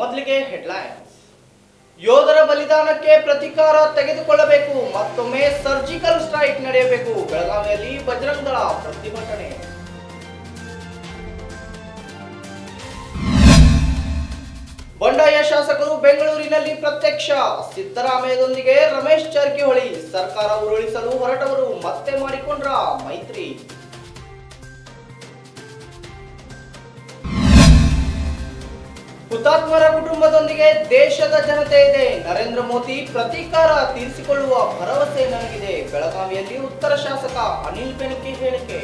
ಮೊದಲಿಗೆ ಹೆಡ್ಲೈನ್ಸ್ ಯೋಧರ ಬಲಿದಾನಕ್ಕೆ ಪ್ರತಿಕಾರ ತೆಗೆದುಕೊಳ್ಳಬೇಕು, ಮತ್ತೊಮ್ಮೆ ಸರ್ಜಿಕಲ್ ಸ್ಟ್ರೈಕ್ ನಡೆಯಬೇಕು. ಬೆಳಗಾವಿಯಲ್ಲಿ ಬಜರಂಗ ದಳ ಪ್ರತಿಭಟನೆ. ಬಂಡಾಯ ಶಾಸಕರು ಬೆಂಗಳೂರಿನಲ್ಲಿ ಪ್ರತ್ಯಕ್ಷ. ಸಿದ್ದರಾಮಯ್ಯದೊಂದಿಗೆ ರಮೇಶ್ ಜಾರಕಿಹೊಳಿ. ಸರ್ಕಾರ ಉರುಳಿಸಲು ಹೊರಟವರು ಮತ್ತೆ ಮಾಡಿಕೊಂಡ್ರ ಮೈತ್ರಿ. ಹುತಾತ್ಮರ ಕುಟುಂಬದೊಂದಿಗೆ ದೇಶದ ಜನತೆ ಇದೆ. ನರೇಂದ್ರ ಮೋದಿ ಪ್ರತೀಕಾರ ತೀರಿಸಿಕೊಳ್ಳುವ ಭರವಸೆ ನನಗಿದೆ. ಬೆಳಗಾವಿಯಲ್ಲಿ ಉತ್ತರ ಶಾಸಕ ಅನಿಲ್ ಬೆನಕೆ ಹೇಳಿಕೆ.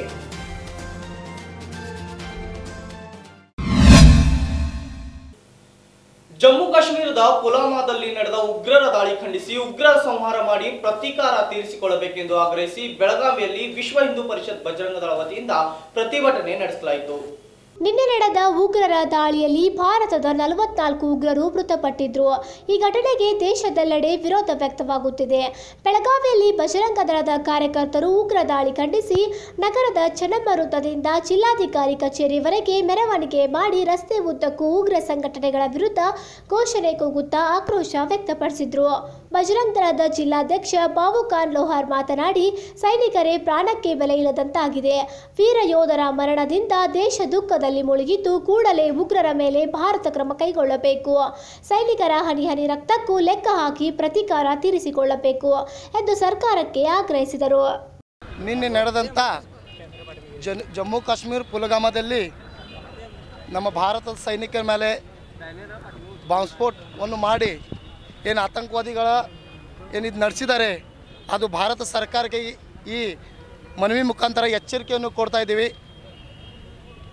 ಜಮ್ಮು ಕಾಶ್ಮೀರದ ಪುಲ್ವಾಮಾದಲ್ಲಿ ನಡೆದ ಉಗ್ರರ ದಾಳಿ ಖಂಡಿಸಿ ಉಗ್ರ ಸಂಹಾರ ಮಾಡಿ ಪ್ರತೀಕಾರ ತೀರಿಸಿಕೊಳ್ಳಬೇಕೆಂದು ಆಗ್ರಹಿಸಿ ಬೆಳಗಾವಿಯಲ್ಲಿ ವಿಶ್ವ ಹಿಂದೂ ಪರಿಷತ್ ಬಜರಂಗ ದಳ ವತಿಯಿಂದ ಪ್ರತಿಭಟನೆ ನಡೆಸಲಾಯಿತು. ನಿನ್ನೆ ನಡೆದ ಉಗ್ರರ ದಾಳಿಯಲ್ಲಿ ಭಾರತದ ನಲವತ್ನಾಲ್ಕು ಉಗ್ರರು ಮೃತಪಟ್ಟಿದ್ರು. ಈ ಘಟನೆಗೆ ದೇಶದೆಲ್ಲೆಡೆ ವಿರೋಧ ವ್ಯಕ್ತವಾಗುತ್ತಿದೆ. ಬೆಳಗಾವಿಯಲ್ಲಿ ಬಜರಂಗ ದಳದ ಕಾರ್ಯಕರ್ತರು ಉಗ್ರ ದಾಳಿ ಖಂಡಿಸಿ ನಗರದ ಚೆನ್ನಮ್ಮ ಜಿಲ್ಲಾಧಿಕಾರಿ ಕಚೇರಿವರೆಗೆ ಮೆರವಣಿಗೆ ಮಾಡಿ ರಸ್ತೆ ಉದ್ದಕ್ಕೂ ಉಗ್ರ ಸಂಘಟನೆಗಳ ವಿರುದ್ಧ ಘೋಷಣೆ ಕೂಗುತ್ತಾ ಆಕ್ರೋಶ ವ್ಯಕ್ತಪಡಿಸಿದ್ರು. ಬಜರಂಗ ಜಿಲ್ಲಾಧ್ಯಕ್ಷ ಬಾಬು ಖಾನ್ ಲೋಹಾರ್ ಮಾತನಾಡಿ, ಸೈನಿಕರೇ ಪ್ರಾಣಕ್ಕೆ ಬೆಲೆ ಇಲ್ಲದಂತಾಗಿದೆ. ವೀರ ಯೋಧರ ಮರಣದಿಂದ ದೇಶ ದುಃಖದಲ್ಲಿ ಮುಳುಗಿದ್ದು, ಕೂಡಲೇ ಉಗ್ರರ ಮೇಲೆ ಭಾರತ ಕ್ರಮ ಕೈಗೊಳ್ಳಬೇಕು. ಸೈನಿಕರ ಹನಿ ಹನಿ ರಕ್ತಕ್ಕೂ ಲೆಕ್ಕ ಹಾಕಿ ಪ್ರತೀಕಾರ ತೀರಿಸಿಕೊಳ್ಳಬೇಕು ಎಂದು ಸರ್ಕಾರಕ್ಕೆ ಆಗ್ರಹಿಸಿದರು. ನಿನ್ನೆ ನಡೆದಂತ ಜಮ್ಮು ಕಾಶ್ಮೀರ ಪುಲ್ಗಾಮದಲ್ಲಿ ನಮ್ಮ ಭಾರತದ ಸೈನಿಕರ ಮೇಲೆ ಬಾಂಬ್ ಸ್ಫೋಟವನ್ನು ಮಾಡಿ ಏನು ಆತಂಕವಾದಿಗಳ ಏನಿದು ನಡೆಸಿದ್ದಾರೆ, ಅದು ಭಾರತ ಸರ್ಕಾರಕ್ಕೆ ಈ- ಮನವಿ ಮುಖಾಂತರ ಎಚ್ಚರಿಕೆಯನ್ನು ಕೊಡ್ತಾ ಇದ್ದೀವಿ.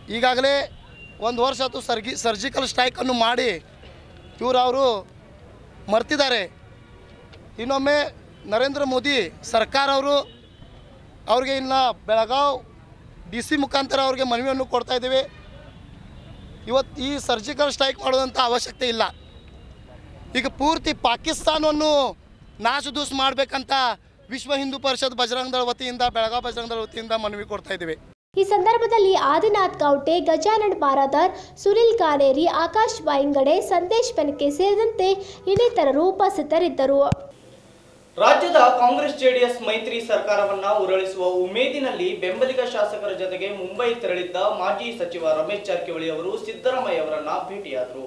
ಈಗಾಗಲೇ ಒಂದು ವರ್ಷ ಅದು ಸರ್ಗಿ ಸರ್ಜಿಕಲ್ ಸ್ಟ್ರೈಕನ್ನು ಮಾಡಿ ಇವರು ಅವರು ಮರ್ತಿದ್ದಾರೆ. ಇನ್ನೊಮ್ಮೆ ನರೇಂದ್ರ ಮೋದಿ ಸರ್ಕಾರ ಅವರು, ಅವ್ರಿಗೆ ಇನ್ನು ಬೆಳಗಾವ್ ಡಿ ಸಿ ಮುಖಾಂತರ ಅವ್ರಿಗೆ ಮನವಿಯನ್ನು ಕೊಡ್ತಾ ಇದ್ದೀವಿ. ಇವತ್ತು ಈ ಸರ್ಜಿಕಲ್ ಸ್ಟ್ರೈಕ್ ಮಾಡೋದಂಥ ಅವಶ್ಯಕತೆ ಇಲ್ಲ. ಈಗ ಪೂರ್ತಿ ಪಾಕಿಸ್ತಾನವನ್ನು ನಾಶದೂಸ್ ಮಾಡಬೇಕಂತ ವಿಶ್ವ ಹಿಂದೂ ಪರಿಷತ್ ಬಜರಂಗ ದಳ ವತಿಯಿಂದ ಬೆಳಗಾವಿ ಬಜರಂಗ ದಳ ವತಿಯಿಂದ ಮನವಿ ಕೊಡ್ತಾ ಇದ್ದೀವಿ. ಈ ಸಂದರ್ಭದಲ್ಲಿ ಆದಿನಾಥ್ ಕೌಟೆ ಗಜಾನನ್ ಮಾರಾದರ್ ಸುನಿಲ್ ಕಾನೇರಿ ಆಕಾಶ್ ಬಾಯಿಂಗಡೆ ಸಂದೇಶ್ ಬೆನಕೆ ಸೇರಿದಂತೆ ಇನ್ನಿತರರು ಉಪಸ್ಥಿತರಿದ್ದರು. ರಾಜ್ಯದ ಕಾಂಗ್ರೆಸ್ ಜೆಡಿಎಸ್ ಮೈತ್ರಿ ಸರ್ಕಾರವನ್ನ ಉರುಳಿಸುವ ಉಮೇದಿನಲ್ಲಿ ಬೆಂಬಲಿಗ ಶಾಸಕರ ಜೊತೆಗೆ ಮುಂಬೈ ತೆರಳಿದ್ದ ಮಾಜಿ ಸಚಿವ ರಮೇಶ್ ಜಾರಕಿಹೊಳಿ ಅವರು ಸಿದ್ದರಾಮಯ್ಯ ಅವರನ್ನ ಭೇಟಿಯಾದರು.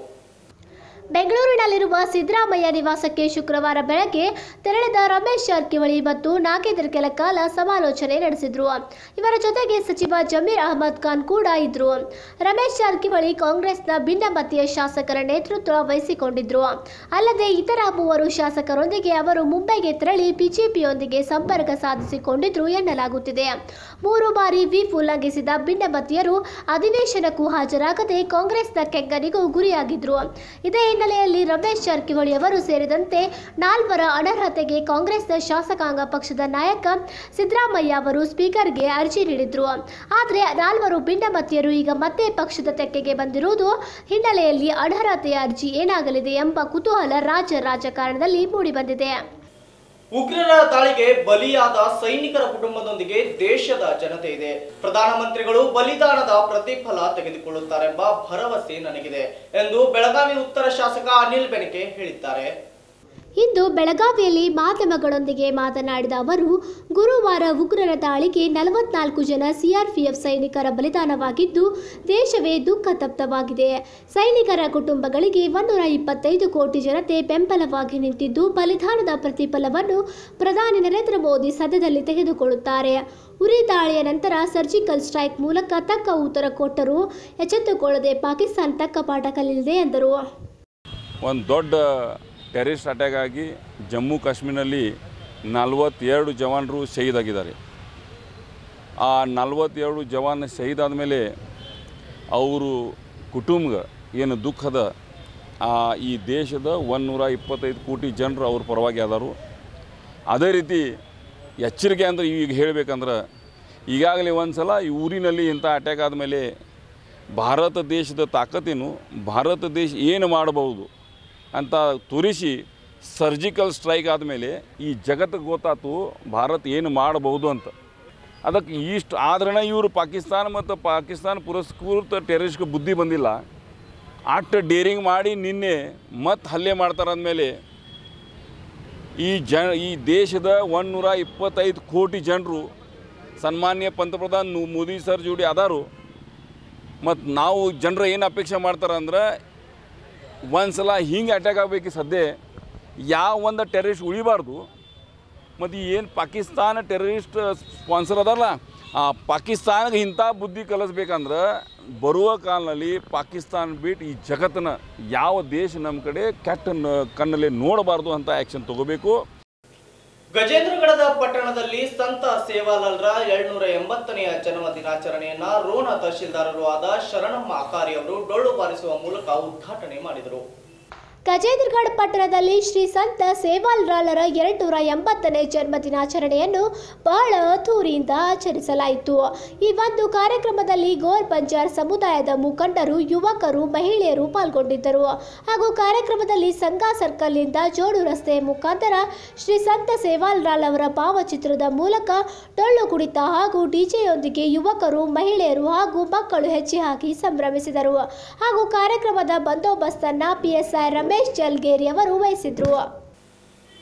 ಬೆಂಗಳೂರಿನಲ್ಲಿರುವ ಸಿದ್ದರಾಮಯ್ಯ ನಿವಾಸಕ್ಕೆ ಶುಕ್ರವಾರ ಬೆಳಗ್ಗೆ ತೆರಳಿದ ರಮೇಶ್ ಜಾರಕಿಹೊಳಿ ಮತ್ತು ನಾಗೇಂದ್ರ ಕೆಲ ಕಾಲ ಸಮಾಲೋಚನೆ ನಡೆಸಿದ್ರು. ಇವರ ಜೊತೆಗೆ ಸಚಿವ ಜಮೀರ್ ಅಹಮದ್ ಖಾನ್ ಕೂಡ ಇದ್ರು. ರಮೇಶ್ ಜಾರಕಿಹೊಳಿ ಕಾಂಗ್ರೆಸ್ನ ಭಿನ್ನಮತೀಯ ಶಾಸಕರ ನೇತೃತ್ವ ವಹಿಸಿಕೊಂಡಿದ್ರು. ಅಲ್ಲದೆ ಇತರ ಮೂವರು ಶಾಸಕರೊಂದಿಗೆ ಅವರು ಮುಂಬೈಗೆ ತೆರಳಿ ಬಿಜೆಪಿಯೊಂದಿಗೆ ಸಂಪರ್ಕ ಸಾಧಿಸಿಕೊಂಡಿದ್ರು ಎನ್ನಲಾಗುತ್ತಿದೆ. ಮೂರು ಬಾರಿ ವಿಪ್ ಉಲ್ಲಂಘಿಸಿದ ಭಿನ್ನಮತೀಯರು ಅಧಿವೇಶನಕ್ಕೂ ಹಾಜರಾಗದೆ ಕಾಂಗ್ರೆಸ್ನ ಕೆಂಗನಿಗೂ ಗುರಿಯಾಗಿದ್ರು. ಇದೇ ಹಿನ್ನೆಲೆಯಲ್ಲಿ ರಮೇಶ್ ಜಾರಕಿಹೊಳಿ ಅವರು ಸೇರಿದಂತೆ ನಾಲ್ವರ ಅನರ್ಹತೆಗೆ ಕಾಂಗ್ರೆಸ್ನ ಶಾಸಕಾಂಗ ಪಕ್ಷದ ನಾಯಕ ಸಿದ್ದರಾಮಯ್ಯ ಅವರು ಸ್ಪೀಕರ್ಗೆ ಅರ್ಜಿ ನೀಡಿದ್ರು. ಆದರೆ ನಾಲ್ವರು ಭಿನ್ನಮತೀಯರು ಈಗ ಮತ್ತೆ ಪಕ್ಷದ ತೆಕ್ಕೆಗೆ ಬಂದಿರುವುದು ಹಿನ್ನೆಲೆಯಲ್ಲಿ ಅನರ್ಹತೆಯ ಅರ್ಜಿ ಏನಾಗಲಿದೆ ಎಂಬ ಕುತೂಹಲ ರಾಜ್ಯ ರಾಜಕಾರಣದಲ್ಲಿ ಮೂಡಿಬಂದಿದೆ ಉಗ್ರರ ದಾಳಿಗೆ ಬಲಿಯಾದ ಸೈನಿಕರ ಕುಟುಂಬದೊಂದಿಗೆ ದೇಶದ ಜನತೆ ಇದೆ. ಪ್ರಧಾನಮಂತ್ರಿಗಳು ಬಲಿದಾನದ ಪ್ರತಿಫಲ ತೆಗೆದುಕೊಳ್ಳುತ್ತಾರೆಂಬ ಭರವಸೆ ನನಗಿದೆ ಎಂದು ಬೆಳಗಾವಿ ಉತ್ತರ ಶಾಸಕ ಅನಿಲ್ ಬೆನಕೆ ಹೇಳಿದ್ದಾರೆ. ಇಂದು ಬೆಳಗಾವಿಯಲ್ಲಿ ಮಾಧ್ಯಮಗಳೊಂದಿಗೆ ಮಾತನಾಡಿದ ಅವರು, ಗುರುವಾರ ಉಗ್ರರ ದಾಳಿಗೆ ನಲವತ್ನಾಲ್ಕು ಜನ ಸಿಆರ್ಪಿಎಫ್ ಸೈನಿಕರ ಬಲಿದಾನವಾಗಿದ್ದು, ದೇಶವೇ ದುಃಖ ತಪ್ತವಾಗಿದೆ. ಸೈನಿಕರ ಕುಟುಂಬಗಳಿಗೆ ಒಂದೂರ ಇಪ್ಪತ್ತೈದು ಕೋಟಿ ಜನತೆ ಬೆಂಬಲವಾಗಿ ನಿಂತಿದ್ದು, ಬಲಿದಾನದ ಪ್ರತಿಫಲವನ್ನು ಪ್ರಧಾನಿ ನರೇಂದ್ರ ಮೋದಿ ಸದ್ಯದಲ್ಲಿ ತೆಗೆದುಕೊಳ್ಳುತ್ತಾರೆ. ಉರಿ ದಾಳಿಯ ನಂತರ ಸರ್ಜಿಕಲ್ ಸ್ಟ್ರೈಕ್ ಮೂಲಕ ತಕ್ಕ ಉತ್ತರ ಕೊಟ್ಟರೂ ಎಚ್ಚೆತ್ತುಕೊಳ್ಳದೆ ಪಾಕಿಸ್ತಾನ ತಕ್ಕ ಪಾಠ ಕಲಿಯಲಿದೆ ಎಂದರು. ಒಂದು ದೊಡ್ಡ ಟೆರರಿಸ್ಟ್ ಅಟ್ಯಾಕ್ ಆಗಿ ಜಮ್ಮು ಕಾಶ್ಮೀರಲ್ಲಿ ನಲವತ್ತೆರಡು ಜವಾನರು ಶಹೀದಾಗಿದ್ದಾರೆ. ಆ ನಲವತ್ತೆರಡು ಜವಾನ್ ಶಹೀದಾದ ಆದಮೇಲೆ ಅವರು ಕುಟುಂಬ ಏನು ದುಃಖದ, ಆ, ಈ ದೇಶದ ಒಂದೂರ ಇಪ್ಪತ್ತೈದು ಕೋಟಿ ಜನರು ಅವ್ರ ಪರವಾಗಿ ಆದರು. ಅದೇ ರೀತಿ ಎಚ್ಚರಿಕೆ ಅಂದರೆ ಈಗ ಹೇಳಬೇಕಂದ್ರೆ ಈಗಾಗಲೇ ಒಂದು ಸಲ ಈ ಊರಿನಲ್ಲಿ ಇಂಥ ಅಟ್ಯಾಕ್ ಆದಮೇಲೆ ಭಾರತ ದೇಶದ ತಾಕತ್ತೇನು, ಭಾರತ ದೇಶ ಏನು ಮಾಡಬಹುದು ಅಂತ ತುರಿಸಿ ಸರ್ಜಿಕಲ್ ಸ್ಟ್ರೈಕ್ ಆದಮೇಲೆ ಈ ಜಗತ್ತು ಗೊತ್ತಾತು ಭಾರತ ಏನು ಮಾಡಬಹುದು ಅಂತ. ಅದಕ್ಕೆ ಇಷ್ಟು ಆದ್ರೆ ಇವರು ಪಾಕಿಸ್ತಾನ ಮತ್ತು ಪಾಕಿಸ್ತಾನ ಪುರಸ್ಕೃತ ಟೆರರಿಸ್ಟ್ಗೆ ಬುದ್ಧಿ ಬಂದಿಲ್ಲ. ಅಟ್ ಡೇರಿಂಗ್ ಮಾಡಿ ನಿನ್ನೆ ಮತ್ತೆ ಹಲ್ಲೆ ಮಾಡ್ತಾರಂದಮೇಲೆ ಈ ಜ ಈ ದೇಶದ ಒಂದುನೂರ ಇಪ್ಪತ್ತೈದು ಕೋಟಿ ಜನರು ಸನ್ಮಾನ್ಯ ಪಂತಪ್ರಧಾನ್ ಮೋದಿ ಸರ್ ಜೋಡಿ ಅದಾರು. ಮತ್ತು ನಾವು ಜನರು ಏನು ಅಪೇಕ್ಷೆ ಮಾಡ್ತಾರೆ ಅಂದ್ರೆ ಒಂದು ಸಲ ಹಿಂಗೆ ಅಟ್ಯಾಕ್ ಆಗಬೇಕು ಸದ್ಯ ಯಾವ ಒಂದು ಟೆರರಿಸ್ಟ್ ಉಳಿಬಾರ್ದು. ಮತ್ತು ಏನು ಪಾಕಿಸ್ತಾನ ಟೆರರಿಸ್ಟ್ ಸ್ಪಾನ್ಸರ್ ಅದಲ್ಲ ಆ ಪಾಕಿಸ್ತಾನಕ್ಕೆ ಇಂಥ ಬುದ್ಧಿ ಕಲಿಸ್ಬೇಕಂದ್ರೆ ಬರುವ ಕಾಲದಲ್ಲಿ ಪಾಕಿಸ್ತಾನ ಬಿಟ್ಟು ಈ ಜಗತ್ತನ್ನು ಯಾವ ದೇಶ ನಮ್ಮ ಕಡೆ ಕೆಟ್ಟ ಕಣ್ಣಲ್ಲಿ ನೋಡಬಾರ್ದು ಅಂತ ಆ್ಯಕ್ಷನ್ ತಗೋಬೇಕು. ಗಜೇಂದ್ರಗಢದ ಪಟ್ಟಣದಲ್ಲಿ ಸಂತ ಸೇವಾಲಾಲ್ರ ಏಳ್ನೂರ ಎಂಬತ್ತನೆಯ ಜನ್ಮ ದಿನಾಚರಣೆಯನ್ನ ರೋಣ ತಹಶೀಲ್ದಾರರು ಆದ ಶರಣಮ್ಮ ಅಕಾರಿ ಅವರು ಡೊಳ್ಳು ಬಾರಿಸುವ ಮೂಲಕ ಉದ್ಘಾಟನೆ ಮಾಡಿದರು. ಗಜೇಂದ್ರಗಢ ಪಟ್ಟಣದಲ್ಲಿ ಶ್ರೀ ಸಂತ ಸೇವಾಲ್ರಾಲರ ಎರಡ್ನೂರ ಎಂಬತ್ತನೇ ಜನ್ಮದಿನಾಚರಣೆಯನ್ನು ಬಹಳ ಅದ್ದೂರಿಯಿಂದ ಆಚರಿಸಲಾಯಿತು. ಈ ಒಂದು ಕಾರ್ಯಕ್ರಮದಲ್ಲಿ ಗೋರ್ ಬಂಜಾರ್ ಸಮುದಾಯದ ಮುಖಂಡರು, ಯುವಕರು, ಮಹಿಳೆಯರು ಪಾಲ್ಗೊಂಡಿದ್ದರು. ಹಾಗೂ ಕಾರ್ಯಕ್ರಮದಲ್ಲಿ ಸಂಘ ಸರ್ಕಲ್ನಿಂದ ಜೋಡು ರಸ್ತೆ ಮುಖಾಂತರ ಶ್ರೀ ಸಂತ ಸೇವಾಲ್ರಾಲ್ ಅವರ ಭಾವಚಿತ್ರದ ಮೂಲಕ ಡೊಳ್ಳು ಕುಣಿತ ಹಾಗೂ ಡಿಜೆಯೊಂದಿಗೆ ಯುವಕರು, ಮಹಿಳೆಯರು ಹಾಗೂ ಮಕ್ಕಳು ಹೆಚ್ಚಿ ಹಾಕಿ ಸಂಭ್ರಮಿಸಿದರು. ಹಾಗೂ ಕಾರ್ಯಕ್ರಮದ ಬಂದೋಬಸ್ತನ್ನ ಪಿಎಸ್ಐ ರಮೇಶ್ ಜಲ್ಗೇರಿ ಅವರು ವಹಿಸಿದ್ರು.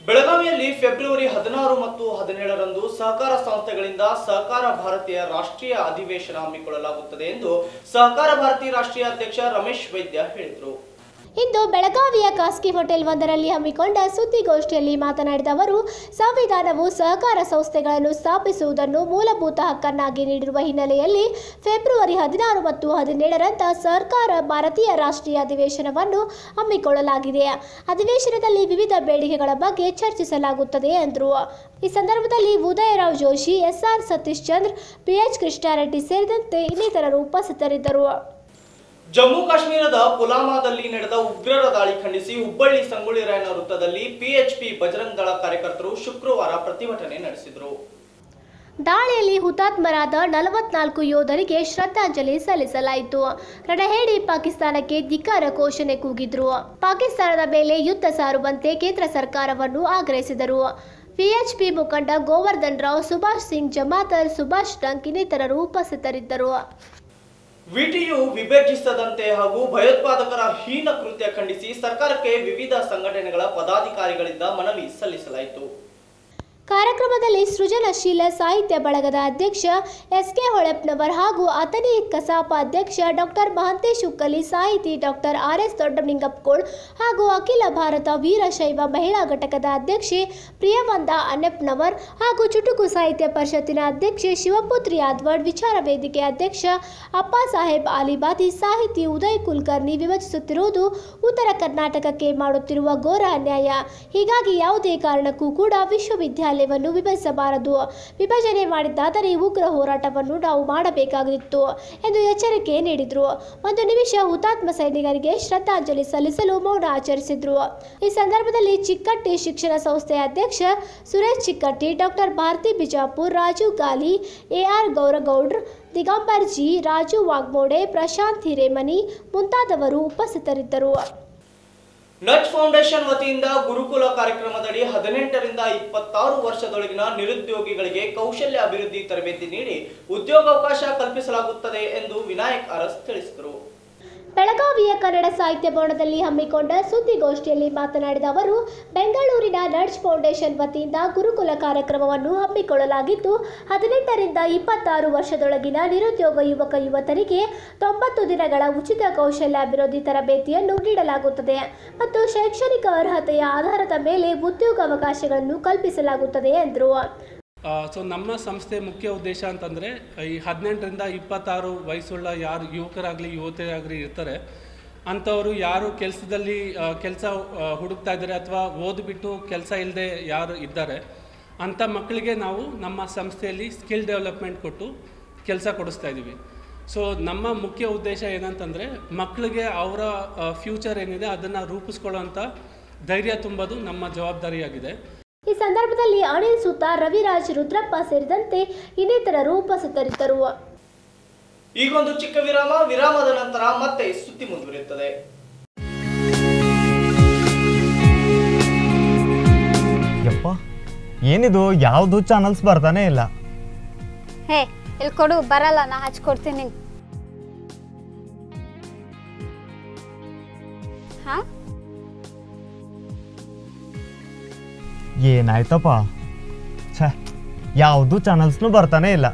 ಬೆಳಗಾವಿಯಲ್ಲಿ ಫೆಬ್ರವರಿ ಹದಿನಾರು ಮತ್ತು ಹದಿನೇಳರಂದು ಸಹಕಾರ ಸಂಸ್ಥೆಗಳಿಂದ ಸಹಕಾರ ಭಾರತೀಯ ರಾಷ್ಟ್ರೀಯ ಅಧಿವೇಶನ ಹಮ್ಮಿಕೊಳ್ಳಲಾಗುತ್ತದೆ ಎಂದು ಸಹಕಾರ ಭಾರತಿ ರಾಷ್ಟ್ರೀಯ ಅಧ್ಯಕ್ಷ ರಮೇಶ್ ವೈದ್ಯ ಹೇಳಿದರು. ಇಂದು ಬೆಳಗಾವಿಯ ಖಾಸಗಿ ಹೋಟೆಲ್ ಒಂದರಲ್ಲಿ ಹಮ್ಮಿಕೊಂಡ ಸುದ್ದಿಗೋಷ್ಠಿಯಲ್ಲಿ ಮಾತನಾಡಿದ ಅವರು, ಸಂವಿಧಾನವು ಸಹಕಾರ ಸಂಸ್ಥೆಗಳನ್ನು ಸ್ಥಾಪಿಸುವುದನ್ನು ಮೂಲಭೂತ ಹಕ್ಕನ್ನಾಗಿ ನೀಡಿರುವ ಹಿನ್ನೆಲೆಯಲ್ಲಿ ಫೆಬ್ರವರಿ ಹದಿನಾರು ಮತ್ತು ಹದಿನೇಳರಂತ ಸರ್ಕಾರ ಭಾರತೀಯ ರಾಷ್ಟ್ರೀಯ ಅಧಿವೇಶನವನ್ನು ಹಮ್ಮಿಕೊಳ್ಳಲಾಗಿದೆ. ಅಧಿವೇಶನದಲ್ಲಿ ವಿವಿಧ ಬೇಡಿಕೆಗಳ ಬಗ್ಗೆ ಚರ್ಚಿಸಲಾಗುತ್ತದೆ ಎಂದರು. ಈ ಸಂದರ್ಭದಲ್ಲಿ ಉದಯರಾವ್ ಜೋಶಿ, ಎಸ್ಆರ್ ಸತೀಶ್ ಚಂದ್ರ, ಪಿಎಚ್ ಕೃಷ್ಣಾರೆಡ್ಡಿ ಸೇರಿದಂತೆ ಇನ್ನಿತರರು ಉಪಸ್ಥಿತರಿದ್ದರು. ಜಮ್ಮು ಕಾಶ್ಮೀರದ ಪುಲಾಮಾದಲ್ಲಿ ನಡೆದ ಉಗ್ರರ ದಾಳಿ ಖಂಡಿಸಿ ಹುಬ್ಬಳ್ಳಿ ಸಂಗೊಳ್ಳಿ ರಾಯಣ್ಣ ವೃತ್ತದಲ್ಲಿ ಪಿಎಚ್ಪಿ ಬಜರಂಗ್ ದಳ ಕಾರ್ಯಕರ್ತರು ಶುಕ್ರವಾರ ಪ್ರತಿಭಟನೆ ನಡೆಸಿದರು. ದಾಳಿಯಲ್ಲಿ ಹುತಾತ್ಮರಾದ ನಲವತ್ನಾಲ್ಕು ಯೋಧರಿಗೆ ಶ್ರದ್ಧಾಂಜಲಿ ಸಲ್ಲಿಸಲಾಯಿತು. ರಣಹೇಡಿ ಪಾಕಿಸ್ತಾನಕ್ಕೆ ಧಿಕ್ಕಾರ ಘೋಷಣೆ ಕೂಗಿದ್ರು. ಪಾಕಿಸ್ತಾನದ ಮೇಲೆ ಯುದ್ಧ ಸಾರುವಂತೆ ಕೇಂದ್ರ ಸರ್ಕಾರವನ್ನು ಆಗ್ರಹಿಸಿದರು. ಪಿಎಚ್ಪಿ ಮುಖಂಡ ಗೋವರ್ಧನ್ ರಾವ್, ಸುಭಾಷ್ ಸಿಂಗ್ ಜಮಾತರ್, ಸುಭಾಷ್ ಡಂಕ್ ಇನ್ನಿತರರು ಉಪಸ್ಥಿತರಿದ್ದರು. ವಿಟಿಯು ವಿಭಜಿಸದಂತೆ ಹಾಗೂ ಭಯೋತ್ಪಾದಕರ ಹೀನ ಕೃತ್ಯ ಖಂಡಿಸಿ ಸರ್ಕಾರಕ್ಕೆ ವಿವಿಧ ಸಂಘಟನೆಗಳ ಪದಾಧಿಕಾರಿಗಳಿಂದ ಮನವಿ ಸಲ್ಲಿಸಲಾಯಿತು. ಕಾರ್ಯಕ್ರಮದಲ್ಲಿ ಸೃಜನಶೀಲ ಸಾಹಿತ್ಯ ಬಳಗದ ಅಧ್ಯಕ್ಷ ಎಸ್ ಕೆ ಹೊಳೆಪ್ನವರ್ ಹಾಗೂ ಅಥಣಿ ಕಸಾಪ ಅಧ್ಯಕ್ಷ ಡಾಕ್ಟರ್ ಮಹಂತೇಶ್ ಉಕ್ಕಲಿ, ಸಾಹಿತಿ ಡಾಕ್ಟರ್ ಆರ್ ಎಸ್ ದೊಡ್ಡನಿಂಗಪ್ಕೋಳ್ ಹಾಗೂ ಅಖಿಲ ಭಾರತ ವೀರಶೈವ ಮಹಿಳಾ ಘಟಕದ ಅಧ್ಯಕ್ಷೆ ಪ್ರಿಯವಂದ ಅನೆಪ್ನವರ್ ಹಾಗೂ ಚುಟುಕು ಸಾಹಿತ್ಯ ಪರಿಷತ್ತಿನ ಅಧ್ಯಕ್ಷೆ ಶಿವಪುತ್ರಿ ಯಾದ್ವಡ್ ವಿಚಾರ ವೇದಿಕೆ ಅಧ್ಯಕ್ಷ ಅಪ್ಪ ಸಾಹೇಬ್ ಅಲಿಬಾದಿ ಸಾಹಿತಿ ಉದಯ್ ಕುಲಕರ್ಣಿ ವಿಭಜಿಸುತ್ತಿರುವುದು ಉತ್ತರ ಕರ್ನಾಟಕಕ್ಕೆ ಮಾಡುತ್ತಿರುವ ಘೋರ ಅನ್ಯಾಯ. ಹೀಗಾಗಿ ಯಾವುದೇ ಕಾರಣಕ್ಕೂ ಕೂಡ ವಿಶ್ವವಿದ್ಯಾಲಯವನ್ನು ವಿಭಜಿಸಬಾರದು. ವಿಭಜನೆ ಮಾಡಿದ್ದಾದರೆ ಉಗ್ರ ಹೋರಾಟವನ್ನು ನಾವು ಮಾಡಬೇಕಾಗಿತ್ತು ಎಂದು ಎಚ್ಚರಿಕೆ ನೀಡಿದರು. ಒಂದು ನಿಮಿಷ ಹುತಾತ್ಮ ಸೈನಿಕರಿಗೆ ಶ್ರದ್ಧಾಂಜಲಿ ಸಲ್ಲಿಸಲು ಮೌನ ಆಚರಿಸಿದ್ರು. ಈ ಸಂದರ್ಭದಲ್ಲಿ ಚಿಕ್ಕಟ್ಟಿ ಶಿಕ್ಷಣ ಸಂಸ್ಥೆಯ ಅಧ್ಯಕ್ಷ Suresh Chikkatti doctor Bharati Bijapur, Raju Gali, AR Gouragoudra Digambar G Raju Wagmode, Prashant Hiremani ಮುಂತಾದವರು ಉಪಸ್ಥಿತರಿದ್ದರು. ನಟ್ ಫೌಂಡೇಶನ್ ವತಿಯಿಂದ ಗುರುಕುಲ ಕಾರ್ಯಕ್ರಮದಡಿ ಹದಿನೆಂಟರಿಂದ ಇಪ್ಪತ್ತಾರು ವರ್ಷದೊಳಗಿನ ನಿರುದ್ಯೋಗಿಗಳಿಗೆ ಕೌಶಲ್ಯ ಅಭಿವೃದ್ಧಿ ತರಬೇತಿ ನೀಡಿ ಉದ್ಯೋಗಾವಕಾಶ ಕಲ್ಪಿಸಲಾಗುತ್ತದೆ ಎಂದು ವಿನಾಯಕ್ ಅರಸ್ ತಿಳಿಸಿದರು. ಬೆಳಗಾವಿಯ ಕನ್ನಡ ಸಾಹಿತ್ಯ ಭವನದಲ್ಲಿ ಹಮ್ಮಿಕೊಂಡ ಸುದ್ದಿಗೋಷ್ಠಿಯಲ್ಲಿ ಮಾತನಾಡಿದ ಅವರು, ಬೆಂಗಳೂರಿನ ನಡ್ಜ್ ಫೌಂಡೇಶನ್ ವತಿಯಿಂದ ಗುರುಕುಲ ಕಾರ್ಯಕ್ರಮವನ್ನು ಹಮ್ಮಿಕೊಳ್ಳಲಾಗಿದ್ದು, ಹದಿನೆಂಟರಿಂದ ಇಪ್ಪತ್ತಾರು ವರ್ಷದೊಳಗಿನ ನಿರುದ್ಯೋಗ ಯುವಕ ಯುವತರಿಗೆ ತೊಂಬತ್ತು ದಿನಗಳ ಉಚಿತ ಕೌಶಲ್ಯ ಅಭಿವೃದ್ಧಿ ತರಬೇತಿಯನ್ನು ನೀಡಲಾಗುತ್ತದೆ ಮತ್ತು ಶೈಕ್ಷಣಿಕ ಅರ್ಹತೆಯ ಆಧಾರದ ಮೇಲೆ ಉದ್ಯೋಗಾವಕಾಶಗಳನ್ನು ಕಲ್ಪಿಸಲಾಗುತ್ತದೆ ಎಂದರು. ಸೊ ನಮ್ಮ ಸಂಸ್ಥೆ ಮುಖ್ಯ ಉದ್ದೇಶ ಅಂತಂದರೆ, ಈ ಹದಿನೆಂಟರಿಂದ ಇಪ್ಪತ್ತಾರು ವಯಸ್ಸುಳ್ಳ ಯಾರು ಯುವಕರಾಗಲಿ, ಯುವತಿಯರಾಗಲಿ ಇರ್ತಾರೆ, ಅಂಥವರು ಯಾರು ಕೆಲಸದಲ್ಲಿ ಕೆಲಸ ಹುಡುಕ್ತಾ ಇದ್ದಾರೆ ಅಥವಾ ಓದ್ಬಿಟ್ಟು ಕೆಲಸ ಇಲ್ಲದೆ ಯಾರು ಇದ್ದಾರೆ, ಅಂಥ ಮಕ್ಕಳಿಗೆ ನಾವು ನಮ್ಮ ಸಂಸ್ಥೆಯಲ್ಲಿ ಸ್ಕಿಲ್ ಡೆವಲಪ್ಮೆಂಟ್ ಕೊಟ್ಟು ಕೆಲಸ ಕೊಡಿಸ್ತಾ ಇದ್ದೀವಿ ಸೊ ನಮ್ಮ ಮುಖ್ಯ ಉದ್ದೇಶ ಏನಂತಂದರೆ, ಮಕ್ಕಳಿಗೆ ಅವರ ಫ್ಯೂಚರ್ ಏನಿದೆ ಅದನ್ನು ರೂಪಿಸ್ಕೊಳ್ಳೋಂಥ ಧೈರ್ಯ ತುಂಬೋದು ನಮ್ಮ ಜವಾಬ್ದಾರಿಯಾಗಿದೆ. ಈ ಸಂದರ್ಭದಲ್ಲಿ ಅನಿಲ್ ಸುತ ರವಿರಾಜ್ ರುದ್ರಪ್ಪ ಸೇರಿದಂತೆ ಇನ್ನಿತರರು ಉಪಸ್ಥಿತರಿದ್ದರು. ಈಗೊಂದು ಚಿಕ್ಕ ವಿರಾಮ ವಿರಾಮದ ನಂತರ ಮತ್ತೆ ಸುದ್ದಿ ಮುಂದುವರಿಯುತ್ತದೆ. ಯಪ್ಪ ಏನಿದು? ಯಾವುದು ಚಾನಲ್ಸ್ ಬರ್ತಾನೆ ಇಲ್ಲ. ಹೇ ಇಲ್ಲಿ ಕೊಡು ಬರಲ್ಲ ನಾ ಹಚ್ಕೊಡ್ತೀನಿ. ನಿಂಗೆ ಹಾ? ಏನಾಯ್ತಪ್ಪ? ಛೇ ಯಾವುದು ಚಾನಲ್ಸ್ನು ಬರ್ತಾನೆ ಇಲ್ಲ.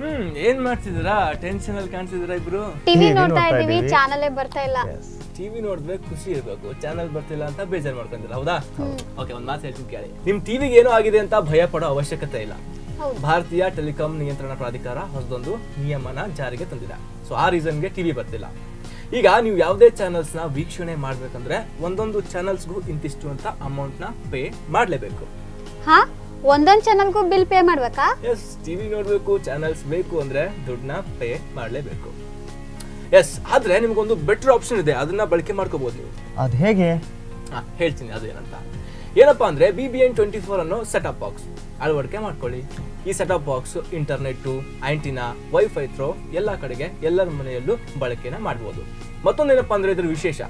ಹ್ಮ್ ಏನ್ ಮಾಡ್ತಿದ್ದೀರಾ? ಟೆನ್ಷನ್ ಅಲ್ಲಿ ಕಾಣ್ತಿದ್ದೀರಾ ಇಬ್ರು? ಟಿವಿ ನೋಡ್ತಾ ಇದೀವಿ. ಚಾನಲೇ ಬರ್ತಾ ಇಲ್ಲ. ಟಿವಿ ನೋಡಿದ್ರೆ ಖುಷಿ ಇರಬೇಕು. ಚಾನೆಲ್ ಬರ್ತಿಲ್ಲ ಅಂತ ಬೇಜಾರ್ ಮಾಡ್ಕೊಂತೀರ ಹೌದಾ? ಓಕೆ ಒಂದ್ ಮಾತು ಹೇಳ್ತೀನಿ ಕೇಳಿ. ನಿಮ್ ಟಿವಿಗೆ ಏನೋ ಆಗಿದೆ ಅಂತ ಭಯ ಪಡೋ ಅವಶ್ಯಕತೆ ಇಲ್ಲ. ಹೌದು. ಭಾರತೀಯ ಟೆಲಿಕಾಂ ನಿಯಂತ್ರಣ ಪ್ರಾಧಿಕಾರ ಹೊಸದೊಂದು ನಿಯಮನ ಜಾರಿಗೆ ತಂದಿದೆ. ಸೊ ಆ ರೀಸನ್ಗೆ ಟಿವಿ ಬರ್ತಿಲ್ಲ. ಈಗ ನೀವು ಯಾವುದೇ ಚಾನಲ್ಸ್ನ ವೀಕ್ಷಣೆ ಮಾಡ್ಬೇಕಂದ್ರೆ ಒಂದೊಂದು ಚಾನಲ್ಸ್ಗೂ ಇಂತಿಷ್ಟು ಅಂತ ಅಮೌಂಟ್ನ ಪೇ ಮಾಡ್ಲೇಬೇಕು. ಹಾ? ಒಂದೊಂದು ಚಾನಲ್ಗೂ ಬಿಲ್ ಪೇ ಮಾಡ್ಬೇಕಾ? ಎಸ್ ಟಿವಿ ನೋಡ್ಬೇಕು ಚಾನಲ್ಸ್ ಬೇಕು ಅಂದ್ರೆ ದುಡ್ಡನ್ನ ಪೇ ಮಾಡ್ಲೇಬೇಕು. ಎಸ್ ಆದ್ರೆ ನಿಮ್ಗೊಂದು ಬೆಟರ್ ಆಪ್ಷನ್ ಇದೆ ಅದನ್ನ ಬಳಕೆ ಮಾಡ್ಕೋಬಹುದು ನೀವು. ಅದು ಹೇಗೆ? ಹಾ ಹೇಳ್ತೀನಿ ಅದೇನಂತ. ಏನಂತ ಏನಪ್ಪಾ ಅಂದ್ರೆ B B N twenty four ಅನ್ನೋ ಅಪ್ ಬಾಕ್ಸ್ ಅಳವಡಿಕೆ ಮಾಡ್ಕೊಳ್ಳಿ. ಈ setup box internet antenna wifi through ಎಲ್ಲ ಕಡೆಗೆ ಎಲ್ಲರ ಮನೆಯಲ್ಲೂ ಬಳಕೆನ ಮಾಡಬಹುದು ಮತ್ತೊಂದೇನಪ್ಪ ಅಂದ್ರೆ ಇದ್ರ ವಿಶೇಷ?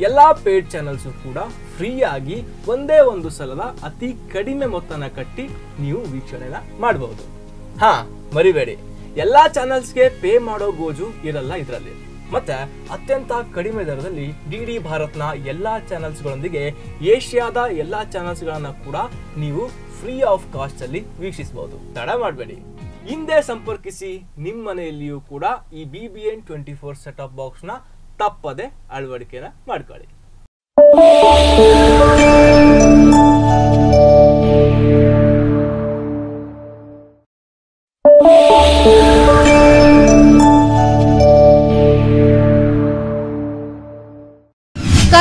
ಎಲ್ಲಾ ಪೇಡ್ ಚಾನೆಲ್ಸ್ ಕೂಡ ಫ್ರೀ ಆಗಿ ಒಂದೇ ಒಂದು ಸಲದ ಅತಿ ಕಡಿಮೆ ಮೊತ್ತನ ಕಟ್ಟಿ ನೀವು ವೀಕ್ಷಣೆನ ಮಾಡಬಹುದು ಹಾ, ಮರಿಬೇಡಿ. ಎಲ್ಲಾ ಚಾನಲ್ಸ್ಗೆ ಪೇ ಮಾಡೋ ಗೋಜು ಇರಲ್ಲ ಇದರಲ್ಲಿ. ಮತ್ತೆ ಅತ್ಯಂತ ಕಡಿಮೆ ದರದಲ್ಲಿ ಡಿ ಡಿ ಭಾರತ್ನ ಎಲ್ಲಾ ಚಾನೆಲ್ಸ್ಗಳೊಂದಿಗೆ ಏಷ್ಯಾದ ಎಲ್ಲಾ ಚಾನೆಲ್ಸ್ ಗಳನ್ನ ಕೂಡ ನೀವು ಫ್ರೀ ಆಫ್ ಕಾಸ್ಟ್ ಅಲ್ಲಿ ವೀಕ್ಷಿಸಬಹುದು ತಡ ಮಾಡಬೇಡಿ. ಹಿಂದೆ ಸಂಪರ್ಕಿಸಿ ನಿಮ್ಮ ಮನೆಯಲ್ಲಿಯೂ ಕೂಡ ಈ B B N twenty four set of ಬಾಕ್ಸ್ನ ತಪ್ಪದೆ ಅಳವಡಿಕೆನ ಮಾಡ್ಕೊಳ್ಳಿ.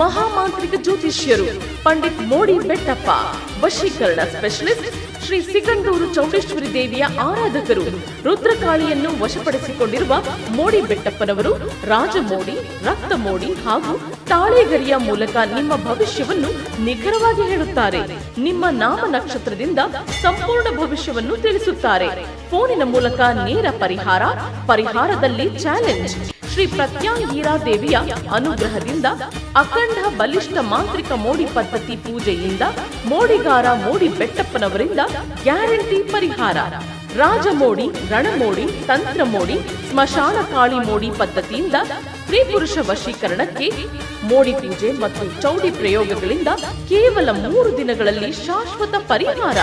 ಮಹಾಮಾಂತ್ರಿಕ ಜ್ಯೋತಿಷ್ಯರು ಪಂಡಿತ್ ಮೋಡಿ ಬೆಟ್ಟಪ್ಪ, ವಶೀಕರಣ ಸ್ಪೆಷಲಿಸ್ಟ್ ಶ್ರೀ ಸಿಗಂದೂರು ಚೌಡೇಶ್ವರಿ ದೇವಿಯ ಆರಾಧಕರು ರುದ್ರಕಾಳಿಯನ್ನು ವಶಪಡಿಸಿಕೊಂಡಿರುವ ಮೋಡಿ ಬೆಟ್ಟಪ್ಪನವರು ರಾಜಮೋಡಿ ರಕ್ತ ಮೋಡಿ ಹಾಗೂ ತಾಳೆಗರಿಯ ಮೂಲಕ ನಿಮ್ಮ ಭವಿಷ್ಯವನ್ನು ನಿಖರವಾಗಿ ಹೇಳುತ್ತಾರೆ. ನಿಮ್ಮ ನಾಮ ನಕ್ಷತ್ರದಿಂದ ಸಂಪೂರ್ಣ ಭವಿಷ್ಯವನ್ನು ತಿಳಿಸುತ್ತಾರೆ. ಫೋನಿನ ಮೂಲಕ ನೇರ ಪರಿಹಾರ, ಪರಿಹಾರದಲ್ಲಿ ಚಾಲೆಂಜ್ ಶ್ರೀ ಪ್ರತ್ಯಾಂಗೀರಾ ದೇವಿಯ ಅನುಗ್ರಹದಿಂದ ಅಖಂಡ ಬಲಿಷ್ಠ ಮಾಂತ್ರಿಕ ಮೋಡಿ ಪದ್ಧತಿ ಪೂಜೆಯಿಂದ ಮೋಡಿಗಾರ ಮೋಡಿ ಬೆಟ್ಟಪ್ಪನವರಿಂದ ಗ್ಯಾರಂಟಿ ಪರಿಹಾರ. ರಾಜಮೋಡಿ, ರಣಮೋಡಿ ತಂತ್ರ ಮೋಡಿ ಸ್ಮಶಾನ ಕಾಳಿ ಮೋಡಿ ಪದ್ಧತಿಯಿಂದ ಸ್ತ್ರೀ ಪುರುಷ ವಶೀಕರಣಕ್ಕೆ ಮೋಡಿ ಪೂಜೆ ಮತ್ತು ಚೌಡಿ ಪ್ರಯೋಗಗಳಿಂದ ಕೇವಲ ಮೂರು ದಿನಗಳಲ್ಲಿ ಶಾಶ್ವತ ಪರಿಹಾರ.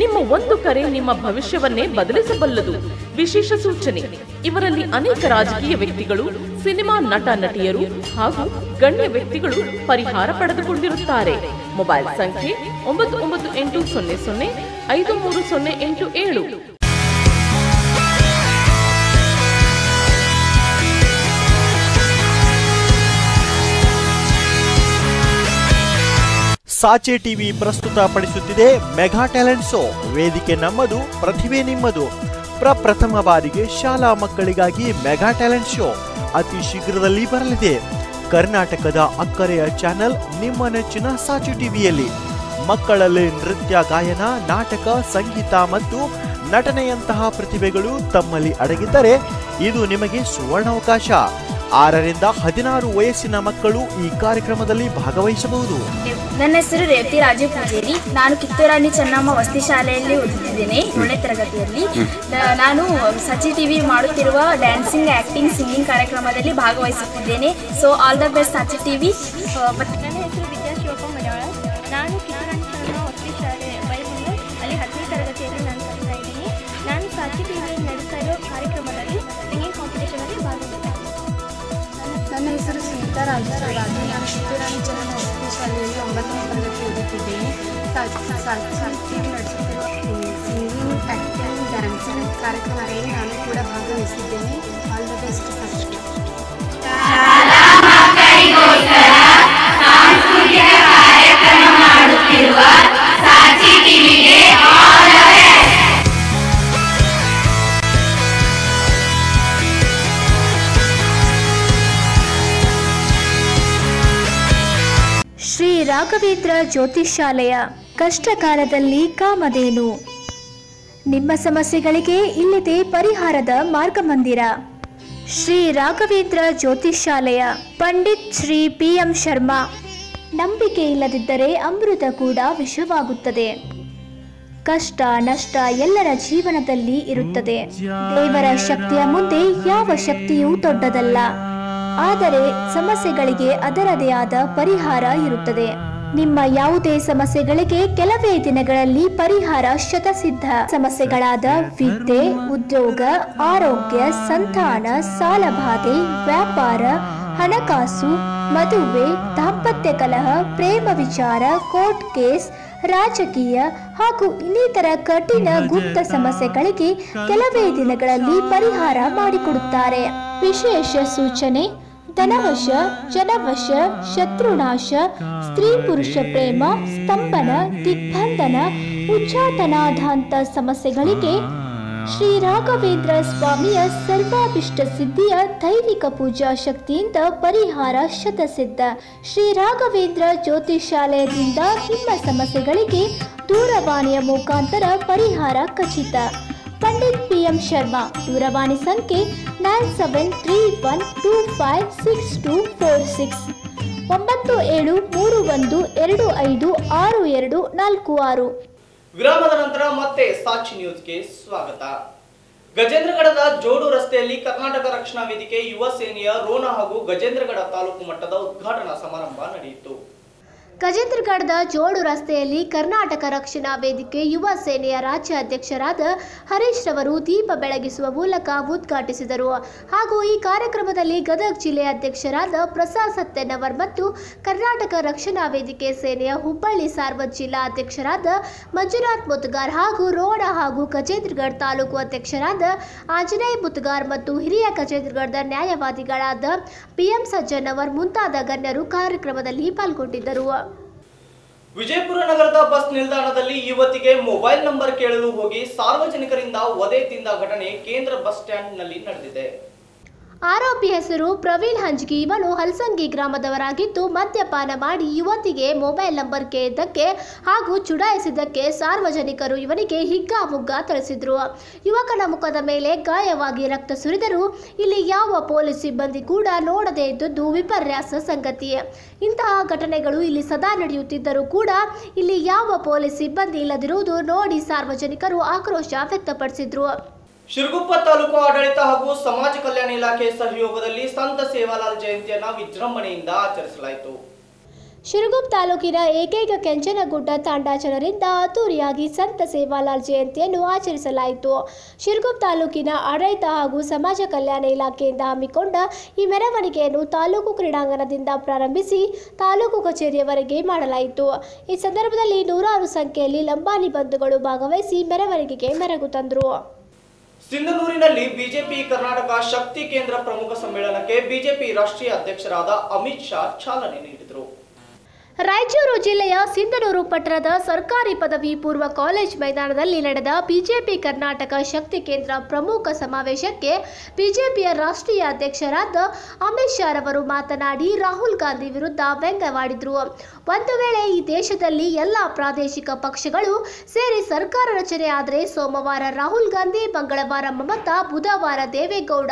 ನಿಮ್ಮ ಒಂದು ಕರೆ ನಿಮ್ಮ ಭವಿಷ್ಯವನ್ನೇ ಬದಲಿಸಬಲ್ಲದು. ವಿಶೇಷ ಸೂಚನೆ, ಇವರಲ್ಲಿ ಅನೇಕ ರಾಜಕೀಯ ವ್ಯಕ್ತಿಗಳು, ಸಿನಿಮಾ ನಟ ನಟಿಯರು ಹಾಗೂ ಗಣ್ಯ ವ್ಯಕ್ತಿಗಳು ಪರಿಹಾರ ಪಡೆದುಕೊಂಡಿರುತ್ತಾರೆ. ಮೊಬೈಲ್ ಸಂಖ್ಯೆ ಒಂಬತ್ತು ಒಂಬತ್ತು ಎಂಟು ಸೊನ್ನೆ ಸೊನ್ನೆ ಐದು ಮೂರು ಸೊನ್ನೆ ಎಂಟು ಏಳು. ಸಾಚೆ ಟಿವಿ ಪ್ರಸ್ತುತಪಡಿಸುತ್ತಿದೆ ಮೆಗಾ ಟ್ಯಾಲೆಂಟ್ ಶೋ. ವೇದಿಕೆ ನಮ್ಮದು, ಪ್ರತಿಭೆ ನಿಮ್ಮದು. ಪ್ರಪ್ರಥಮ ಬಾರಿಗೆ ಶಾಲಾ ಮಕ್ಕಳಿಗಾಗಿ ಮೆಗಾ ಟ್ಯಾಲೆಂಟ್ ಶೋ ಅತಿ ಶೀಘ್ರದಲ್ಲಿ ಬರಲಿದೆ. ಕರ್ನಾಟಕದ ಅಕ್ಕರೆಯ ಚಾನೆಲ್ ನಿಮ್ಮ ನೆಚ್ಚಿನ ಸಾಚೆ ಟಿವಿಯಲ್ಲಿ. ಮಕ್ಕಳಲ್ಲಿ ನೃತ್ಯ, ಗಾಯನ, ನಾಟಕ, ಸಂಗೀತ ಮತ್ತು ನಟನೆಯಂತಹ ಪ್ರತಿಭೆಗಳು ತಮ್ಮಲ್ಲಿ ಅಡಗಿದ್ದರೆ ಇದು ನಿಮಗೆ ಸುವರ್ಣಾವಕಾಶ. ಆರರಿಂದ ಹದಿನಾರು ವಯಸ್ಸಿನ ಮಕ್ಕಳು ಈ ಕಾರ್ಯಕ್ರಮದಲ್ಲಿ ಭಾಗವಹಿಸಬಹುದು. ನನ್ನ ಹೆಸರು ರೇವತಿ ರಾಜು ಪೂಜೇರಿ ನಾನು ಕಿತ್ತೂರಾಣಿ ಚೆನ್ನಮ್ಮ ವಸತಿ ಶಾಲೆಯಲ್ಲಿ ಓದುತ್ತಿದ್ದೇನೆ ಏಳನೇ ತರಗತಿಯಲ್ಲಿ. ನಾನು ಸಚಿ ಟಿವಿ ಮಾಡುತ್ತಿರುವ ಡ್ಯಾನ್ಸಿಂಗ್ ಆಕ್ಟಿಂಗ್ ಸಿಂಗಿಂಗ್ ಕಾರ್ಯಕ್ರಮದಲ್ಲಿ ಭಾಗವಹಿಸುತ್ತಿದ್ದೇನೆ. So all the best Sachi TV. Rajeshwararaju ನಾನು ಕಿತ್ತೂರಾಣಿ ಚೆನ್ನಮ್ಮ ವಸತಿ ಶಾಲೆಯಲ್ಲಿ ಒಂಬತ್ತನೇ ತರಗತಿ ಓದುತ್ತಿದ್ದೇನೆ ಸಾಹಿತ್ಯ ನಡೆಸುತ್ತಿರುವ ಸಿಂಗಿಂಗ್ ಆ್ಯಕ್ಟಿಂಗ್ ಡ್ಯಾನ್ಸಿಂಗ್ ಕಾರ್ಯಕ್ರಮದಲ್ಲಿ ನಾನು ಕೂಡ ಭಾಗವಹಿಸಿದ್ದೇನೆ ರಾಘವೇಂದ್ರ ಜ್ಯೋತಿಷಾಲಯ ಕಷ್ಟಕಾಲದಲ್ಲಿ ಕಾಮಧೇನು. ನಿಮ್ಮ ಸಮಸ್ಯೆಗಳಿಗೆ ಇಲ್ಲಿದೆ ಪರಿಹಾರದ ಮಾರ್ಗಮಂದಿರ. Shri Raghavendra Jyotishalaya Pandit Shri P M Sharma. ನಂಬಿಕೆ ಇಲ್ಲದಿದ್ದರೆ ಅಮೃತ ಕೂಡ ವಿಷವಾಗುತ್ತದೆ. ಕಷ್ಟ, ನಷ್ಟ ಎಲ್ಲರ ಜೀವನದಲ್ಲಿ ಇರುತ್ತದೆ. ದೇವರ ಶಕ್ತಿಯ ಮುಂದೆ ಯಾವ ಶಕ್ತಿಯೂ ದೊಡ್ಡದಲ್ಲ. ಆದರೆ ಸಮಸ್ಯೆಗಳಿಗೆ ಅದರದೇ ಆದ ಪರಿಹಾರ ಇರುತ್ತದೆ. ನಿಮ್ಮ ಯಾವುದೇ ಸಮಸ್ಯೆಗಳಿಗೆ ಕೆಲವೇ ದಿನಗಳಲ್ಲಿ ಪರಿಹಾರ ಶತಸಿದ್ಧ. ಸಮಸ್ಯೆಗಳಾದ ವಿದ್ಯೆ, ಉದ್ಯೋಗ, ಆರೋಗ್ಯ, ಸಂತಾನ, ಸಾಲಬಾಧೆ, ವ್ಯಾಪಾರ, ಹಣಕಾಸು, ಮದುವೆ, ದಾಂಪತ್ಯ ಕಲಹ, ಪ್ರೇಮ ವಿಚಾರ, ಕೋರ್ಟ್ ಕೇಸ್, ರಾಜಕೀಯ ಹಾಗೂ ಇನ್ನಿತರ ಕಠಿಣ ಗುಪ್ತ ಸಮಸ್ಯೆಗಳಿಗೆ ಕೆಲವೇ ದಿನಗಳಲ್ಲಿ ಪರಿಹಾರ ಮಾಡಿಕೊಡುತ್ತಾರೆ. ವಿಶೇಷ ಸೂಚನೆ ಧನವಶ, ಜನವಶ, ಶತ್ರುನಾಶ, ಸ್ತ್ರೀ ಪುರುಷ ಪ್ರೇಮ, ಸ್ತಂಭನ, ದಿಗ್ಬಂಧನ ಉಚ್ಚಾಟನಾಧಾಂತ ಸಮಸ್ಯೆಗಳಿಗೆ ಶ್ರೀ ರಾಘವೇಂದ್ರ ಸ್ವಾಮಿಯ ಸರ್ವಾಭಿಷ್ಟ ಸಿದ್ಧಿಯ ದೈವಿಕ ಪೂಜಾ ಶಕ್ತಿಯಿಂದ ಪರಿಹಾರ ಶತಸಿದ್ಧ. ಶ್ರೀ ರಾಘವೇಂದ್ರ ಜ್ಯೋತಿಷಾಲಯದಿಂದ ನಿಮ್ಮ ಸಮಸ್ಯೆಗಳಿಗೆ ದೂರವಾಣಿಯ ಮುಖಾಂತರ ಪರಿಹಾರ ಖಚಿತ. Pandit P M Sharma. ದೂರವಾಣಿ ಸಂಖ್ಯೆ nine seven three one two five six two four six. ಒಂಬತ್ತು ಏಳು ಮೂರು ಒಂದು ಎರಡು ಐದು ಆರು ಎರಡು ನಾಲ್ಕು ಆರು. ವಿರಾಮದ ನಂತರ ಮತ್ತೆ ಸಾಕ್ಷಿ ನ್ಯೂಸ್ಗೆ ಸ್ವಾಗತ. ಗಜೇಂದ್ರಗಡದ ಜೋಡು ರಸ್ತೆಯಲ್ಲಿ ಕರ್ನಾಟಕ ರಕ್ಷಣಾ ವೇದಿಕೆ ಯುವ ಸೇನೆಯ ರೋಣ ಹಾಗೂ ಗಜೇಂದ್ರಗಡ ತಾಲೂಕು ಮಟ್ಟದ ಉದ್ಘಾಟನಾ ಸಮಾರಂಭ ನಡೆಯಿತು. ಗಜೇಂದ್ರಗಢದ ಜೋಡು ರಸ್ತೆಯಲ್ಲಿ ಕರ್ನಾಟಕ ರಕ್ಷಣಾ ವೇದಿಕೆ ಯುವ ಸೇನೆಯ ರಾಜ್ಯ ಅಧ್ಯಕ್ಷರಾದ ಹರೀಶ್ ರವರು ದೀಪ ಬೆಳಗಿಸುವ ಮೂಲಕ ಉದ್ಘಾಟಿಸಿದರು. ಹಾಗೂ ಈ ಕಾರ್ಯಕ್ರಮದಲ್ಲಿ ಗದಗ ಜಿಲ್ಲೆಯ ಅಧ್ಯಕ್ಷರಾದ ಪ್ರಸಾದ್ ಸತ್ಯನವರ್ ಮತ್ತು ಕರ್ನಾಟಕ ರಕ್ಷಣಾ ವೇದಿಕೆ ಸೇನೆಯ ಹುಬ್ಬಳ್ಳಿ ಸಾರ್ವತ್ ಜಿಲ್ಲಾ ಅಧ್ಯಕ್ಷರಾದ ಮಂಜುನಾಥ್ ಮುತ್ಗಾರ್ ಹಾಗೂ ರೋಣ ಹಾಗೂ ಗಜೇಂದ್ರಗಢ ತಾಲೂಕು ಅಧ್ಯಕ್ಷರಾದ ಆಂಜನೇಯ ಮುತ್ಗಾರ್ ಮತ್ತು ಹಿರಿಯ ಗಜೇಂದ್ರಗಢದ ನ್ಯಾಯವಾದಿಗಳಾದ ಪಿಎಂ ಸಜ್ಜನವರ್ ಮುಂತಾದ ಗಣ್ಯರು ಕಾರ್ಯಕ್ರಮದಲ್ಲಿ ಪಾಲ್ಗೊಂಡಿದ್ದರು. ವಿಜಯಪುರ ನಗರದ ಬಸ್ ನಿಲ್ದಾಣದಲ್ಲಿ ಯುವತಿಗೆ ಮೊಬೈಲ್ ನಂಬರ್ ಕೇಳಲು ಹೋಗಿ ಸಾರ್ವಜನಿಕರಿಂದ ಒದೆ ತಿಂದ ಘಟನೆ ಕೇಂದ್ರ ಬಸ್ ಸ್ಟ್ಯಾಂಡ್ನಲ್ಲಿ ನಡೆದಿದೆ. ಆರೋಪಿ ಹೆಸರು ಪ್ರವೀಣ್ ಹಂಜ್ಗಿ. ಇವನು ಹಲ್ಸಂಗಿ ಗ್ರಾಮದವರಾಗಿದ್ದು ಮದ್ಯಪಾನ ಮಾಡಿ ಯುವತಿಗೆ ಮೊಬೈಲ್ ನಂಬರ್ ಕೇಳಿದ್ದಕ್ಕೆ ಹಾಗೂ ಚುಡಾಯಿಸಿದ್ದಕ್ಕೆ ಸಾರ್ವಜನಿಕರು ಇವನಿಗೆ ಹಿಗ್ಗಾಮುಗ್ಗ ಥಳಿಸಿದ್ರು ಯುವಕನ ಮುಖದ ಮೇಲೆ ಗಾಯವಾಗಿ ರಕ್ತ ಸುರಿದರೂ ಇಲ್ಲಿ ಯಾವ ಪೊಲೀಸ್ ಸಿಬ್ಬಂದಿ ಕೂಡ ನೋಡದೇ ಇದ್ದದ್ದು ವಿಪರ್ಯಾಸ ಸಂಗತಿ. ಇಂತಹ ಘಟನೆಗಳು ಇಲ್ಲಿ ಸದಾ ನಡೆಯುತ್ತಿದ್ದರೂ ಕೂಡ ಇಲ್ಲಿ ಯಾವ ಪೊಲೀಸ್ ಸಿಬ್ಬಂದಿ ಇಲ್ಲದಿರುವುದು ನೋಡಿ ಸಾರ್ವಜನಿಕರು ಆಕ್ರೋಶ ವ್ಯಕ್ತಪಡಿಸಿದ್ರು. ಶಿರಗುಪ್ಪ ತಾಲೂಕು ಆಡಳಿತ ಹಾಗೂ ಸಮಾಜ ಕಲ್ಯಾಣ ಇಲಾಖೆ ಸಹಯೋಗದಲ್ಲಿ ಸಂತ ಸೇವಾಲಾಲ್ ಜಯಂತಿಯನ್ನ ವಿಜೃಂಭಣೆಯಿಂದ ಆಚರಿಸಲಾಯಿತು. ಶಿರಗುಪ್ ತಾಲೂಕಿನ ಏಕೈಕ ಕೆಂಚನಗುಡ್ಡ ತಾಂಡಾ ಜನರಿಂದ ಅದ್ದೂರಿಯಾಗಿ ಸಂತ ಸೇವಾಲಾಲ್ ಜಯಂತಿಯನ್ನು ಆಚರಿಸಲಾಯಿತು. ಶಿರಗುಪ್ ತಾಲೂಕಿನ ಆಡಳಿತ ಹಾಗೂ ಸಮಾಜ ಕಲ್ಯಾಣ ಇಲಾಖೆಯಿಂದ ಹಮ್ಮಿಕೊಂಡ ಈ ಮೆರವಣಿಗೆಯನ್ನು ತಾಲೂಕು ಕ್ರೀಡಾಂಗಣದಿಂದ ಪ್ರಾರಂಭಿಸಿ ತಾಲೂಕು ಕಚೇರಿಯವರೆಗೆ ಮಾಡಲಾಯಿತು. ಈ ಸಂದರ್ಭದಲ್ಲಿ ನೂರಾರು ಸಂಖ್ಯೆಯಲ್ಲಿ ಲಂಬಾನಿ ಬಂಧುಗಳು ಭಾಗವಹಿಸಿ ಮೆರವಣಿಗೆಗೆ ಮೆರಗು ತಂದರು. ಸಿಂಧನೂರಿನಲ್ಲಿ ಬಿಜೆಪಿ ಕರ್ನಾಟಕ ಶಕ್ತಿ ಕೇಂದ್ರ ಪ್ರಮುಖ ಸಮ್ಮೇಳನಕ್ಕೆ ಬಿಜೆಪಿ ರಾಷ್ಟ್ರೀಯ ಅಧ್ಯಕ್ಷರಾದ ಅಮಿತ್ ಶಾ ಚಾಲನೆ ನೀಡಿದರು. ರಾಯಚೂರು ಜಿಲ್ಲೆಯ ಸಿಂಧನೂರು ಪಟ್ಟಣದ ಸರ್ಕಾರಿ ಪದವಿ ಪೂರ್ವ ಕಾಲೇಜ್ ಮೈದಾನದಲ್ಲಿ ನಡೆದ ಬಿಜೆಪಿ ಕರ್ನಾಟಕ ಶಕ್ತಿ ಕೇಂದ್ರ ಪ್ರಮುಖ ಸಮಾವೇಶಕ್ಕೆ ಬಿಜೆಪಿಯ ರಾಷ್ಟ್ರೀಯ ಅಧ್ಯಕ್ಷರಾದ ಅಮಿತ್ ಶಾ ರವರು ಮಾತನಾಡಿ, ರಾಹುಲ್ ಗಾಂಧಿ ವಿರುದ್ಧ ವ್ಯಂಗ್ಯವಾಡಿದರು. ಒಂದು ವೇಳೆ ಈ ದೇಶದಲ್ಲಿ ಎಲ್ಲ ಪ್ರಾದೇಶಿಕ ಪಕ್ಷಗಳು ಸೇರಿ ಸರ್ಕಾರ ರಚನೆ ಸೋಮವಾರ ರಾಹುಲ್ ಗಾಂಧಿ, ಮಂಗಳವಾರ ಮಮತಾ, ಬುಧವಾರ ದೇವೇಗೌಡ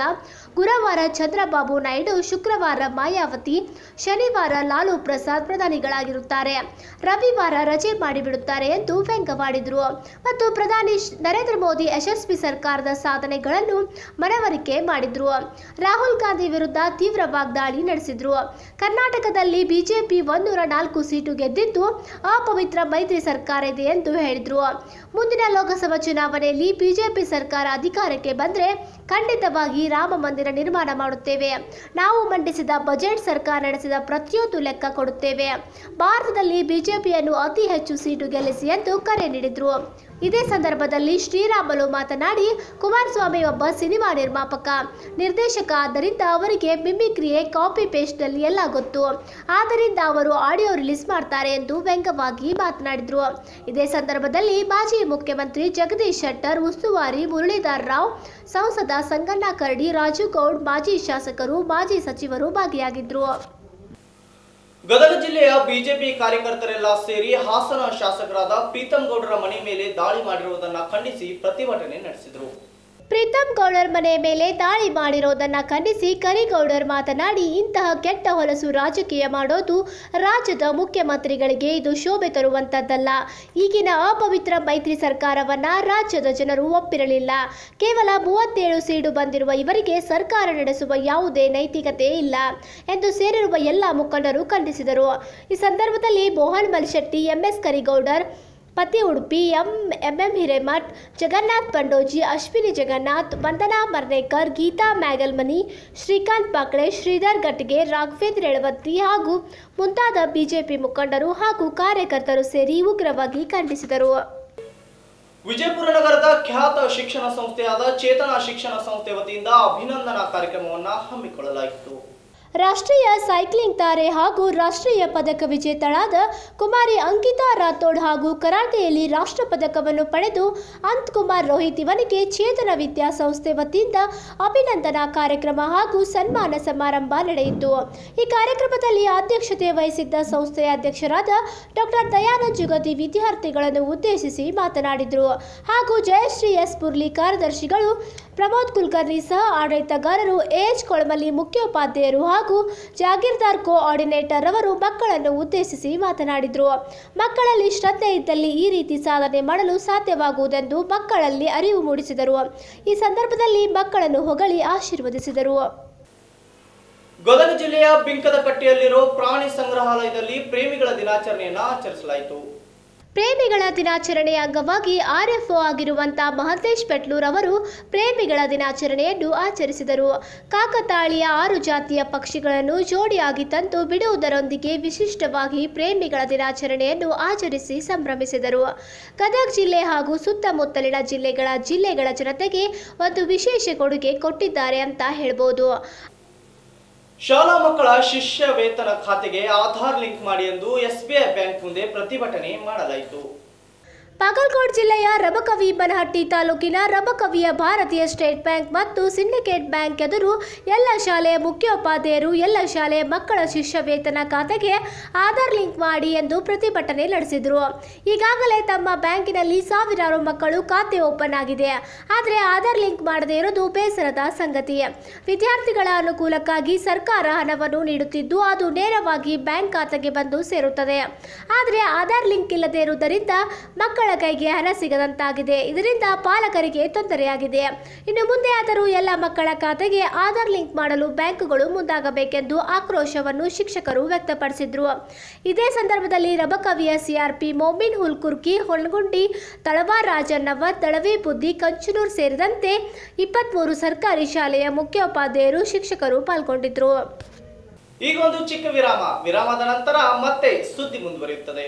ಗುರುವಾರ ಚಂದ್ರಬಾಬು ನಾಯ್ಡು, ಶುಕ್ರವಾರ ಮಾಯಾವತಿ, ಶನಿವಾರ ಲಾಲು ಪ್ರಸಾದ್ ಪ್ರಧಾನಿಗಳಾಗಿರುತ್ತಾರೆ. ರವಿವಾರ ರಜೆ ಮಾಡಿಬಿಡುತ್ತಾರೆ ಎಂದು ವ್ಯಂಗ್ಯವಾಡಿದರು. ಮತ್ತು ಪ್ರಧಾನಿ ನರೇಂದ್ರ ಮೋದಿ ಯಶಸ್ವಿ ಸರ್ಕಾರದ ಸಾಧನೆಗಳನ್ನು ಮನವರಿಕೆ ಮಾಡಿದ್ರು. ರಾಹುಲ್ ಗಾಂಧಿ ವಿರುದ್ಧ ತೀವ್ರ ವಾಗ್ದಾಳಿ ನಡೆಸಿದ್ರು. ಕರ್ನಾಟಕದಲ್ಲಿ ಬಿಜೆಪಿ ಒಂದೂರ ನಾಲ್ಕು ಸೀಟು ಗೆದ್ದಿದ್ದು, ಅಪವಿತ್ರ ಮೈತ್ರಿ ಸರ್ಕಾರ ಇದೆ ಎಂದು ಹೇಳಿದರು. ಮುಂದಿನ ಲೋಕಸಭಾ ಚುನಾವಣೆಯಲ್ಲಿ ಬಿಜೆಪಿ ಸರ್ಕಾರ ಅಧಿಕಾರಕ್ಕೆ ಬಂದರೆ ಖಂಡಿತವಾಗಿ ರಾಮ ಮಂದಿರ ನಿರ್ಮಾಣ ಮಾಡುತ್ತೇವೆ. ನಾವು ಮಂಡಿಸಿದ ಬಜೆಟ್ ಸರ್ಕಾರ ನಡೆಸಿದ ಪ್ರತಿಯೊಂದು ಲೆಕ್ಕ ಕೊಡುತ್ತೇವೆ. ಭಾರತದಲ್ಲಿ ಬಿಜೆಪಿಯನ್ನು ಅತಿ ಹೆಚ್ಚು ಸೀಟು ಗೆಲ್ಲಿಸಿ ಎಂದು ಕರೆ ನೀಡಿದ್ರು. ಇದೇ ಸಂದರ್ಭದಲ್ಲಿ ಶ್ರೀರಾಮಲು ಮಾತನಾಡಿ ಕುಮಾರಸ್ವಾಮಿ ಒಬ್ಬ ಸಿನಿಮಾ ನಿರ್ಮಾಪಕ. ನಿರ್ದೇಶಕ ಆದ್ದರಿಂದ ಅವರಿಗೆ ಮಿಮಿಕ್ರಿಯೆ ಕಾಪಿ ಪೇಸ್ಟ್ನಲ್ಲಿ ಎಲ್ಲ ಗೊತ್ತು. ಆದ್ದರಿಂದ ಅವರು ಆಡಿಯೋ ರಿಲೀಸ್ ಮಾಡ್ತಾರೆ ಎಂದು ವ್ಯಂಗ್ಯವಾಗಿ ಮಾತನಾಡಿದರು. ಇದೇ ಸಂದರ್ಭದಲ್ಲಿ ಮಾಜಿ ಮುಖ್ಯಮಂತ್ರಿ ಜಗದೀಶ್ ಶೆಟ್ಟರ್, ಉಸ್ತುವಾರಿ ಮುರಳೀಧರ್ ರಾವ್, ಸಂಸದ ಸಂಗಣ್ಣ ಕರಡಿ ರಾಜು ಗೌಡ್, ಮಾಜಿ ಶಾಸಕರು, ಮಾಜಿ ಸಚಿವರು ಭಾಗಿಯಾಗಿದ್ರು. ಗದಗ ಜಿಲ್ಲೆಯ ಬಿಜೆಪಿ ಕಾರ್ಯಕರ್ತರೆಲ್ಲ ಸೇರಿ ಹಾಸನ ಶಾಸಕರಾದ ಪ್ರೀತಂ ಗೌಡರ ಮನೆ ಮೇಲೆ ದಾಳಿ ಮಾಡಿರುವುದನ್ನು ಖಂಡಿಸಿ ಪ್ರತಿಭಟನೆ ನಡೆಸಿದರು. ಪ್ರೀತಂ ಗೌಡರ್ ಮನೆ ಮೇಲೆ ದಾಳಿ ಮಾಡಿರೋದನ್ನು ಖಂಡಿಸಿ ಕರಿಗೌಡರ್ ಮಾತನಾಡಿ, ಇಂತಹ ಕೆಟ್ಟ ಹೊಲಸು ರಾಜಕೀಯ ಮಾಡೋದು ರಾಜ್ಯದ ಮುಖ್ಯಮಂತ್ರಿಗಳಿಗೆ ಇದು ಶೋಭೆ ತರುವಂತದ್ದಲ್ಲ. ಈಗಿನ ಅಪವಿತ್ರ ಮೈತ್ರಿ ಸರ್ಕಾರವನ್ನ ರಾಜ್ಯದ ಜನರು ಒಪ್ಪಿರಲಿಲ್ಲ. ಕೇವಲ ಮೂವತ್ತೇಳು ಸೀಟು ಬಂದಿರುವ ಇವರಿಗೆ ಸರ್ಕಾರ ನಡೆಸುವ ಯಾವುದೇ ನೈತಿಕತೆ ಇಲ್ಲ ಎಂದು ಸೇರಿರುವ ಎಲ್ಲ ಮುಖಂಡರು ಖಂಡಿಸಿದರು. ಈ ಸಂದರ್ಭದಲ್ಲಿ ಮೋಹನ್ ಮಲ್ಶೆಟ್ಟಿ, ಎಂಎಸ್ ಕರಿಗೌಡರ್ ಪತಿ Udupi M M M Hiremath, Jagannath Pandoji Ashwini Jagannath, Vandana Marnekar, Geeta Myagalmani, Shrikant Bakle, Shridhar ಘಟ್ಗೆ Raghavendra Elavatti ಹಾಗೂ ಮುಂತಾದ ಬಿಜೆಪಿ ಮುಖಂಡರು ಹಾಗೂ ಕಾರ್ಯಕರ್ತರು ಸೇರಿ ಉಗ್ರವಾಗಿ ಖಂಡಿಸಿದರು. ವಿಜಯಪುರ ನಗರದ ಖ್ಯಾತ ಶಿಕ್ಷಣ ಸಂಸ್ಥೆಯಾದ ಚೇತನ ಶಿಕ್ಷಣ ಸಂಸ್ಥೆ ವತಿಯಿಂದ ಅಭಿನಂದನಾ ಕಾರ್ಯಕ್ರಮವನ್ನು ಹಮ್ಮಿಕೊಳ್ಳಲಾಗಿತ್ತು ರಾಷ್ಟ್ರೀಯ ಸೈಕ್ಲಿಂಗ್ ತಾರೆ ಹಾಗೂ ರಾಷ್ಟ್ರೀಯ ಪದಕ ವಿಜೇತಳಾದ ಕುಮಾರಿ ಅಂಕಿತಾ ರಾಥೋಡ್ ಹಾಗೂ ಕರಾಟೆಯಲ್ಲಿ ರಾಷ್ಟ್ರ ಪದಕವನ್ನು ಪಡೆದು ಅಂತ್ ಕುಮಾರ್ ರೋಹಿತ್ ಇವನಿಗೆ ಚೇತನ ವಿದ್ಯಾಸಂಸ್ಥೆ ವತಿಯಿಂದ ಅಭಿನಂದನಾ ಕಾರ್ಯಕ್ರಮ ಹಾಗೂ ಸನ್ಮಾನ ಸಮಾರಂಭ ನಡೆಯಿತು. ಈ ಕಾರ್ಯಕ್ರಮದಲ್ಲಿ ಅಧ್ಯಕ್ಷತೆ ವಹಿಸಿದ್ದ ಸಂಸ್ಥೆಯ ಅಧ್ಯಕ್ಷರಾದ ಡಾಕ್ಟರ್ ದಯಾನಂದ್ ಜುಗತಿ ವಿದ್ಯಾರ್ಥಿಗಳನ್ನು ಉದ್ದೇಶಿಸಿ ಮಾತನಾಡಿದರು. ಹಾಗೂ ಜಯಶ್ರೀ ಎಸ್. ಪುರ್ಲಿ ಕಾರ್ಯದರ್ಶಿಗಳು ಪ್ರಮೋದ್ ಕುಲಕರ್ಣಿ ಸಹ ಆಡಳಿತಗಾರರು ಎಚ್ ಕೊಳಮಲ್ಲಿ ಮುಖ್ಯೋಪಾಧ್ಯಾಯರು ಹಾಗೂ ಜಾಗೀರ್ದಾರ್ ಕೋಆರ್ಡಿನೇಟರ್ ಅವರು ಮಕ್ಕಳನ್ನು ಉದ್ದೇಶಿಸಿ ಮಾತನಾಡಿದರು. ಮಕ್ಕಳಲ್ಲಿ ಶ್ರದ್ಧೆ ಇದ್ದಲ್ಲಿ ಈ ರೀತಿ ಸಾಧನೆ ಮಾಡಲು ಸಾಧ್ಯವಾಗುವುದೆಂದು ಮಕ್ಕಳಲ್ಲಿ ಅರಿವು ಮೂಡಿಸಿದರು. ಈ ಸಂದರ್ಭದಲ್ಲಿ ಮಕ್ಕಳನ್ನು ಹೊಗಳಿ ಆಶೀರ್ವದಿಸಿದರು. ಗದಗ ಜಿಲ್ಲೆಯ ಬಿಂಕದಕಟ್ಟೆಯಲ್ಲಿರೋ ಪ್ರಾಣಿ ಸಂಗ್ರಹಾಲಯದಲ್ಲಿ ಪ್ರೇಮಿಗಳ ದಿನಾಚರಣೆಯನ್ನು ಆಚರಿಸಲಾಯಿತು. ಪ್ರೇಮಿಗಳ ದಿನಾಚರಣೆಯ ಅಂಗವಾಗಿ ಆರ್ಎಫ್ಒ ಆಗಿರುವಂತಹ ಮಹಂತೇಶ್ ಪೆಟ್ಲೂರ್ ಅವರು ಪ್ರೇಮಿಗಳ ದಿನಾಚರಣೆಯನ್ನು ಆಚರಿಸಿದರು. ಕಾಕತಾಳಿಯ ಆರು ಜಾತಿಯ ಪಕ್ಷಿಗಳನ್ನು ಜೋಡಿಯಾಗಿ ತಂದು ಬಿಡುವುದರೊಂದಿಗೆ ವಿಶಿಷ್ಟವಾಗಿ ಪ್ರೇಮಿಗಳ ದಿನಾಚರಣೆಯನ್ನು ಆಚರಿಸಿ ಸಂಭ್ರಮಿಸಿದರು. ಗದಗ ಜಿಲ್ಲೆ ಹಾಗೂ ಸುತ್ತಮುತ್ತಲಿನ ಜಿಲ್ಲೆಗಳ ಜಿಲ್ಲೆಗಳ ಜನತೆಗೆ ಒಂದು ವಿಶೇಷ ಕೊಡುಗೆ ಕೊಟ್ಟಿದ್ದಾರೆ ಅಂತ ಹೇಳ್ಬೋದು. ಶಾಲಾ ಮಕ್ಕಳ ಶಿಷ್ಯ ವೇತನ ಖಾತೆಗೆ ಆಧಾರ್ ಲಿಂಕ್ ಮಾಡಿ ಎಂದು ಎಸ್ಬಿಐ ಬ್ಯಾಂಕ್ ಮುಂದೆ ಪ್ರತಿಭಟನೆ ಮಾಡಲಾಯಿತು. ಬಾಗಲಕೋಟ್ ಜಿಲ್ಲೆಯ ರಬಕವಿ ಬನಹಟ್ಟಿ ತಾಲೂಕಿನ ರಬಕವಿಯ ಭಾರತೀಯ ಸ್ಟೇಟ್ ಬ್ಯಾಂಕ್ ಮತ್ತು ಸಿಂಡಿಕೇಟ್ ಬ್ಯಾಂಕ್ ಎದುರು ಎಲ್ಲ ಶಾಲೆಯ ಮುಖ್ಯೋಪಾಧ್ಯಾಯರು, ಎಲ್ಲ ಶಾಲೆಯ ಮಕ್ಕಳ ಶಿಷ್ಯ ವೇತನ ಖಾತೆಗೆ ಆಧಾರ್ ಲಿಂಕ್ ಮಾಡಿ ಎಂದು ಪ್ರತಿಭಟನೆ ನಡೆಸಿದರು. ಈಗಾಗಲೇ ತಮ್ಮ ಬ್ಯಾಂಕಿನಲ್ಲಿ ಸಾವಿರಾರು ಮಕ್ಕಳು ಖಾತೆ ಓಪನ್ ಆಗಿದೆ. ಆದರೆ ಆಧಾರ್ ಲಿಂಕ್ ಮಾಡದೇ ಇರೋದು ಬೇಸರದ ಸಂಗತಿ. ವಿದ್ಯಾರ್ಥಿಗಳ ಅನುಕೂಲಕ್ಕಾಗಿ ಸರ್ಕಾರ ಹಣವನ್ನು ನೀಡುತ್ತಿದ್ದು, ಅದು ನೇರವಾಗಿ ಬ್ಯಾಂಕ್ ಖಾತೆಗೆ ಬಂದು ಸೇರುತ್ತದೆ. ಆದರೆ ಆಧಾರ್ ಲಿಂಕ್ ಇಲ್ಲದೇ ಇರುವುದರಿಂದ ಮಕ್ಕಳ ಕೈಗೆ ಹಣ ಸಿಗದಂತಾಗಿದೆ. ಇದರಿಂದ ಪಾಲಕರಿಗೆ ತೊಂದರೆಯಾಗಿದೆ. ಇನ್ನು ಮುಂದೆ ಆದರೂ ಎಲ್ಲ ಮಕ್ಕಳ ಖಾತೆಗೆ ಆಧಾರ್ ಲಿಂಕ್ ಮಾಡಲು ಬ್ಯಾಂಕುಗಳು ಮುಂದಾಗಬೇಕೆಂದು ಆಕ್ರೋಶವನ್ನು ಶಿಕ್ಷಕರು ವ್ಯಕ್ತಪಡಿಸಿದ್ರು. ಇದೇ ಸಂದರ್ಭದಲ್ಲಿ ರಬಕವಿಯ ಸಿಆರ್ಪಿ ಮೊಮಿನ್ ಹುಲ್ಕುರ್ಕಿ ಹೊನಗುಂಡಿ ತಳವಾರ್ ರಾಜಣ್ಣವರ್ ದಳವಿ ಬುದ್ಧಿ ಕಂಚನೂರ್ ಸೇರಿದಂತೆ ಇಪ್ಪತ್ಮೂರು ಸರ್ಕಾರಿ ಶಾಲೆಯ ಮುಖ್ಯೋಪಾಧ್ಯಾಯರು ಶಿಕ್ಷಕರು ಪಾಲ್ಗೊಂಡಿದ್ರು. ಈಗ ಒಂದು ಚಿಕ್ಕ ವಿರಾಮ. ವಿರಾಮದ ನಂತರ ಮತ್ತೆ ಸುದ್ದಿ ಮುಂದುವರಿಯುತ್ತದೆ.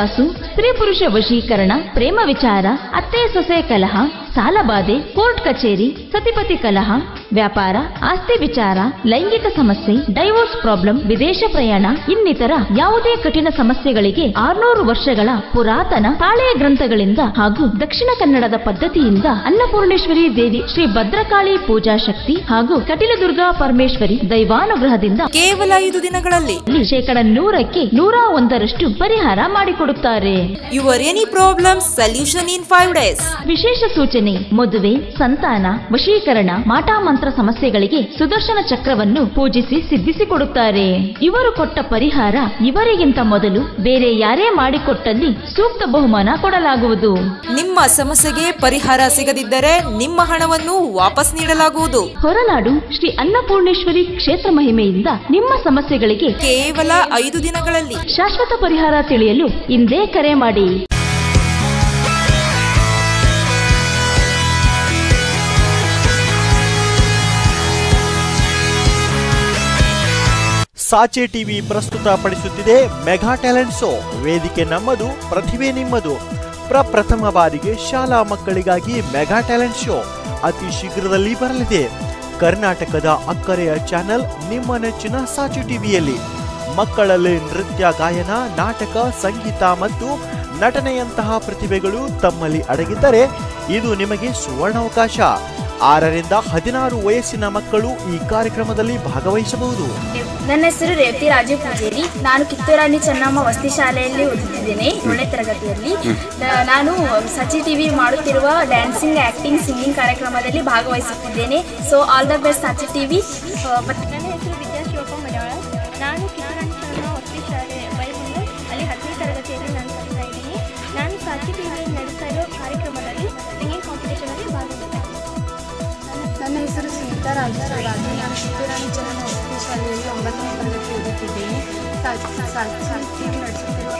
ಕಾಸು ಸ್ತ್ರೀ ಪುರುಷ ವಶೀಕರಣ ಪ್ರೇಮ ವಿಚಾರ ಅತ್ತೆ ಸೊಸೆ ಕಲಹ ಸಾಲಬಾಧೆ ಕೋರ್ಟ್ ಕಚೇರಿ ಸತಿಪತಿ ಕಲಹ ವ್ಯಾಪಾರ ಆಸ್ತಿ ವಿಚಾರ ಲೈಂಗಿಕ ಸಮಸ್ಯೆ ಡೈವೋರ್ಸ್ ಪ್ರಾಬ್ಲಮ್ ವಿದೇಶ ಪ್ರಯಾಣ ಇನ್ನಿತರ ಯಾವುದೇ ಕಠಿಣ ಸಮಸ್ಯೆಗಳಿಗೆ ಆರ್ನೂರು ವರ್ಷಗಳ ಪುರಾತನ ತಾಳೆಯ ಗ್ರಂಥಗಳಿಂದ ಹಾಗೂ ದಕ್ಷಿಣ ಕನ್ನಡದ ಪದ್ಧತಿಯಿಂದ ಅನ್ನಪೂರ್ಣೇಶ್ವರಿ ದೇವಿ ಶ್ರೀ ಭದ್ರಕಾಳಿ ಪೂಜಾ ಶಕ್ತಿ ಹಾಗೂ ಕಟಿಲದುರ್ಗಾ ಪರಮೇಶ್ವರಿ ದೈವಾನುಗ್ರಹದಿಂದ ಕೇವಲ ಐದು ದಿನಗಳಲ್ಲಿ ಶೇಕಡ ನೂರಕ್ಕೆ ನೂರ ಒಂದರಷ್ಟು ಪರಿಹಾರ ಮಾಡಿಕೊಡುತ್ತಾರೆ. Your any problem solution in five days ವಿಶೇಷ ಸೂಚನೆ ಮದುವೆ ಸಂತಾನ ವಶೀಕರಣ ಸಮಸ್ಯೆಗಳಿಗೆ ಸುದರ್ಶನ ಚಕ್ರವನ್ನು ಪೂಜಿಸಿ ಸಿದ್ಧಿಸಿಕೊಡುತ್ತಾರೆ. ಇವರು ಕೊಟ್ಟ ಪರಿಹಾರ ಇವರಿಗಿಂತ ಮೊದಲು ಬೇರೆ ಯಾರೇ ಮಾಡಿಕೊಟ್ಟಲ್ಲಿ ಸೂಕ್ತ ಬಹುಮಾನ ಕೊಡಲಾಗುವುದು. ನಿಮ್ಮ ಸಮಸ್ಯೆಗೆ ಪರಿಹಾರ ಸಿಗದಿದ್ದರೆ ನಿಮ್ಮ ಹಣವನ್ನು ವಾಪಸ್ ನೀಡಲಾಗುವುದು. ಹೊರನಾಡು ಶ್ರೀ ಅನ್ನಪೂರ್ಣೇಶ್ವರಿ ಕ್ಷೇತ್ರ ಮಹಿಮೆಯಿಂದ ನಿಮ್ಮ ಸಮಸ್ಯೆಗಳಿಗೆ ಕೇವಲ ಐದು ದಿನಗಳಲ್ಲಿ. ಶಾಶ್ವತ ಪರಿಹಾರ ತಿಳಿಯಲು ಇಂದೇ ಕರೆ ಮಾಡಿ. ಸಾಚೆ ಟಿವಿ ಪ್ರಸ್ತುತಪಡಿಸುತ್ತಿದೆ ಮೆಗಾ ಟ್ಯಾಲೆಂಟ್ ಶೋ. ವೇದಿಕೆ ನಮ್ಮದು, ಪ್ರತಿಭೆ ನಿಮ್ಮದು. ಪ್ರಪ್ರಥಮ ಬಾರಿಗೆ ಶಾಲಾ ಮಕ್ಕಳಿಗಾಗಿ ಮೆಗಾ ಟ್ಯಾಲೆಂಟ್ ಶೋ ಅತಿ ಶೀಘ್ರದಲ್ಲಿ ಬರಲಿದೆ. ಕರ್ನಾಟಕದ ಅಕ್ಕರೆಯ ಚಾನೆಲ್ ನಿಮ್ಮ ನೆಚ್ಚಿನ ಸಾಚೆ ಟಿವಿಯಲ್ಲಿ. ಮಕ್ಕಳಲ್ಲಿ ನೃತ್ಯ, ಗಾಯನ, ನಾಟಕ, ಸಂಗೀತ ಮತ್ತು ನಟನೆಯಂತಹ ಪ್ರತಿಭೆಗಳು ತಮ್ಮಲ್ಲಿ ಅಡಗಿದ್ದರೆ ಇದು ನಿಮಗೆ ಸುವರ್ಣಾವಕಾಶ. ಆರರಿಂದ ಹದಿನಾರು ವಯಸ್ಸಿನ ಮಕ್ಕಳು ಈ ಕಾರ್ಯಕ್ರಮದಲ್ಲಿ ಭಾಗವಹಿಸಬಹುದು. ನನ್ನ ಹೆಸರು ರೇವತಿ ರಾಜು ಪೂಜೇರಿ ನಾನು ಕಿತ್ತೂರಾಣಿ ಚೆನ್ನಮ್ಮ ವಸತಿ ಶಾಲೆಯಲ್ಲಿ ಓದುತ್ತಿದ್ದೇನೆ ಒಳ್ಳೆ ತರಗತಿಯಲ್ಲಿ. ನಾನು ಸಚಿ ಟಿವಿ ಮಾಡುತ್ತಿರುವ ಡ್ಯಾನ್ಸಿಂಗ್ ಆಕ್ಟಿಂಗ್ ಸಿಂಗಿಂಗ್ ಕಾರ್ಯಕ್ರಮದಲ್ಲಿ ಭಾಗವಹಿಸುತ್ತಿದ್ದೇನೆ. So all the best Sachi TV. Rajeshwaraju ನಾನು ಕಿತ್ತೂರಾಣಿ ಚೆನ್ನಮ್ಮ ವಸತಿ ಶಾಲೆಯಲ್ಲಿ ಒಂಬತ್ತನೇ ತರಗತಿ ಓದುತ್ತಿದ್ದೇನೆ ಟಿವಿ ನಡೆಸುತ್ತಿರುವ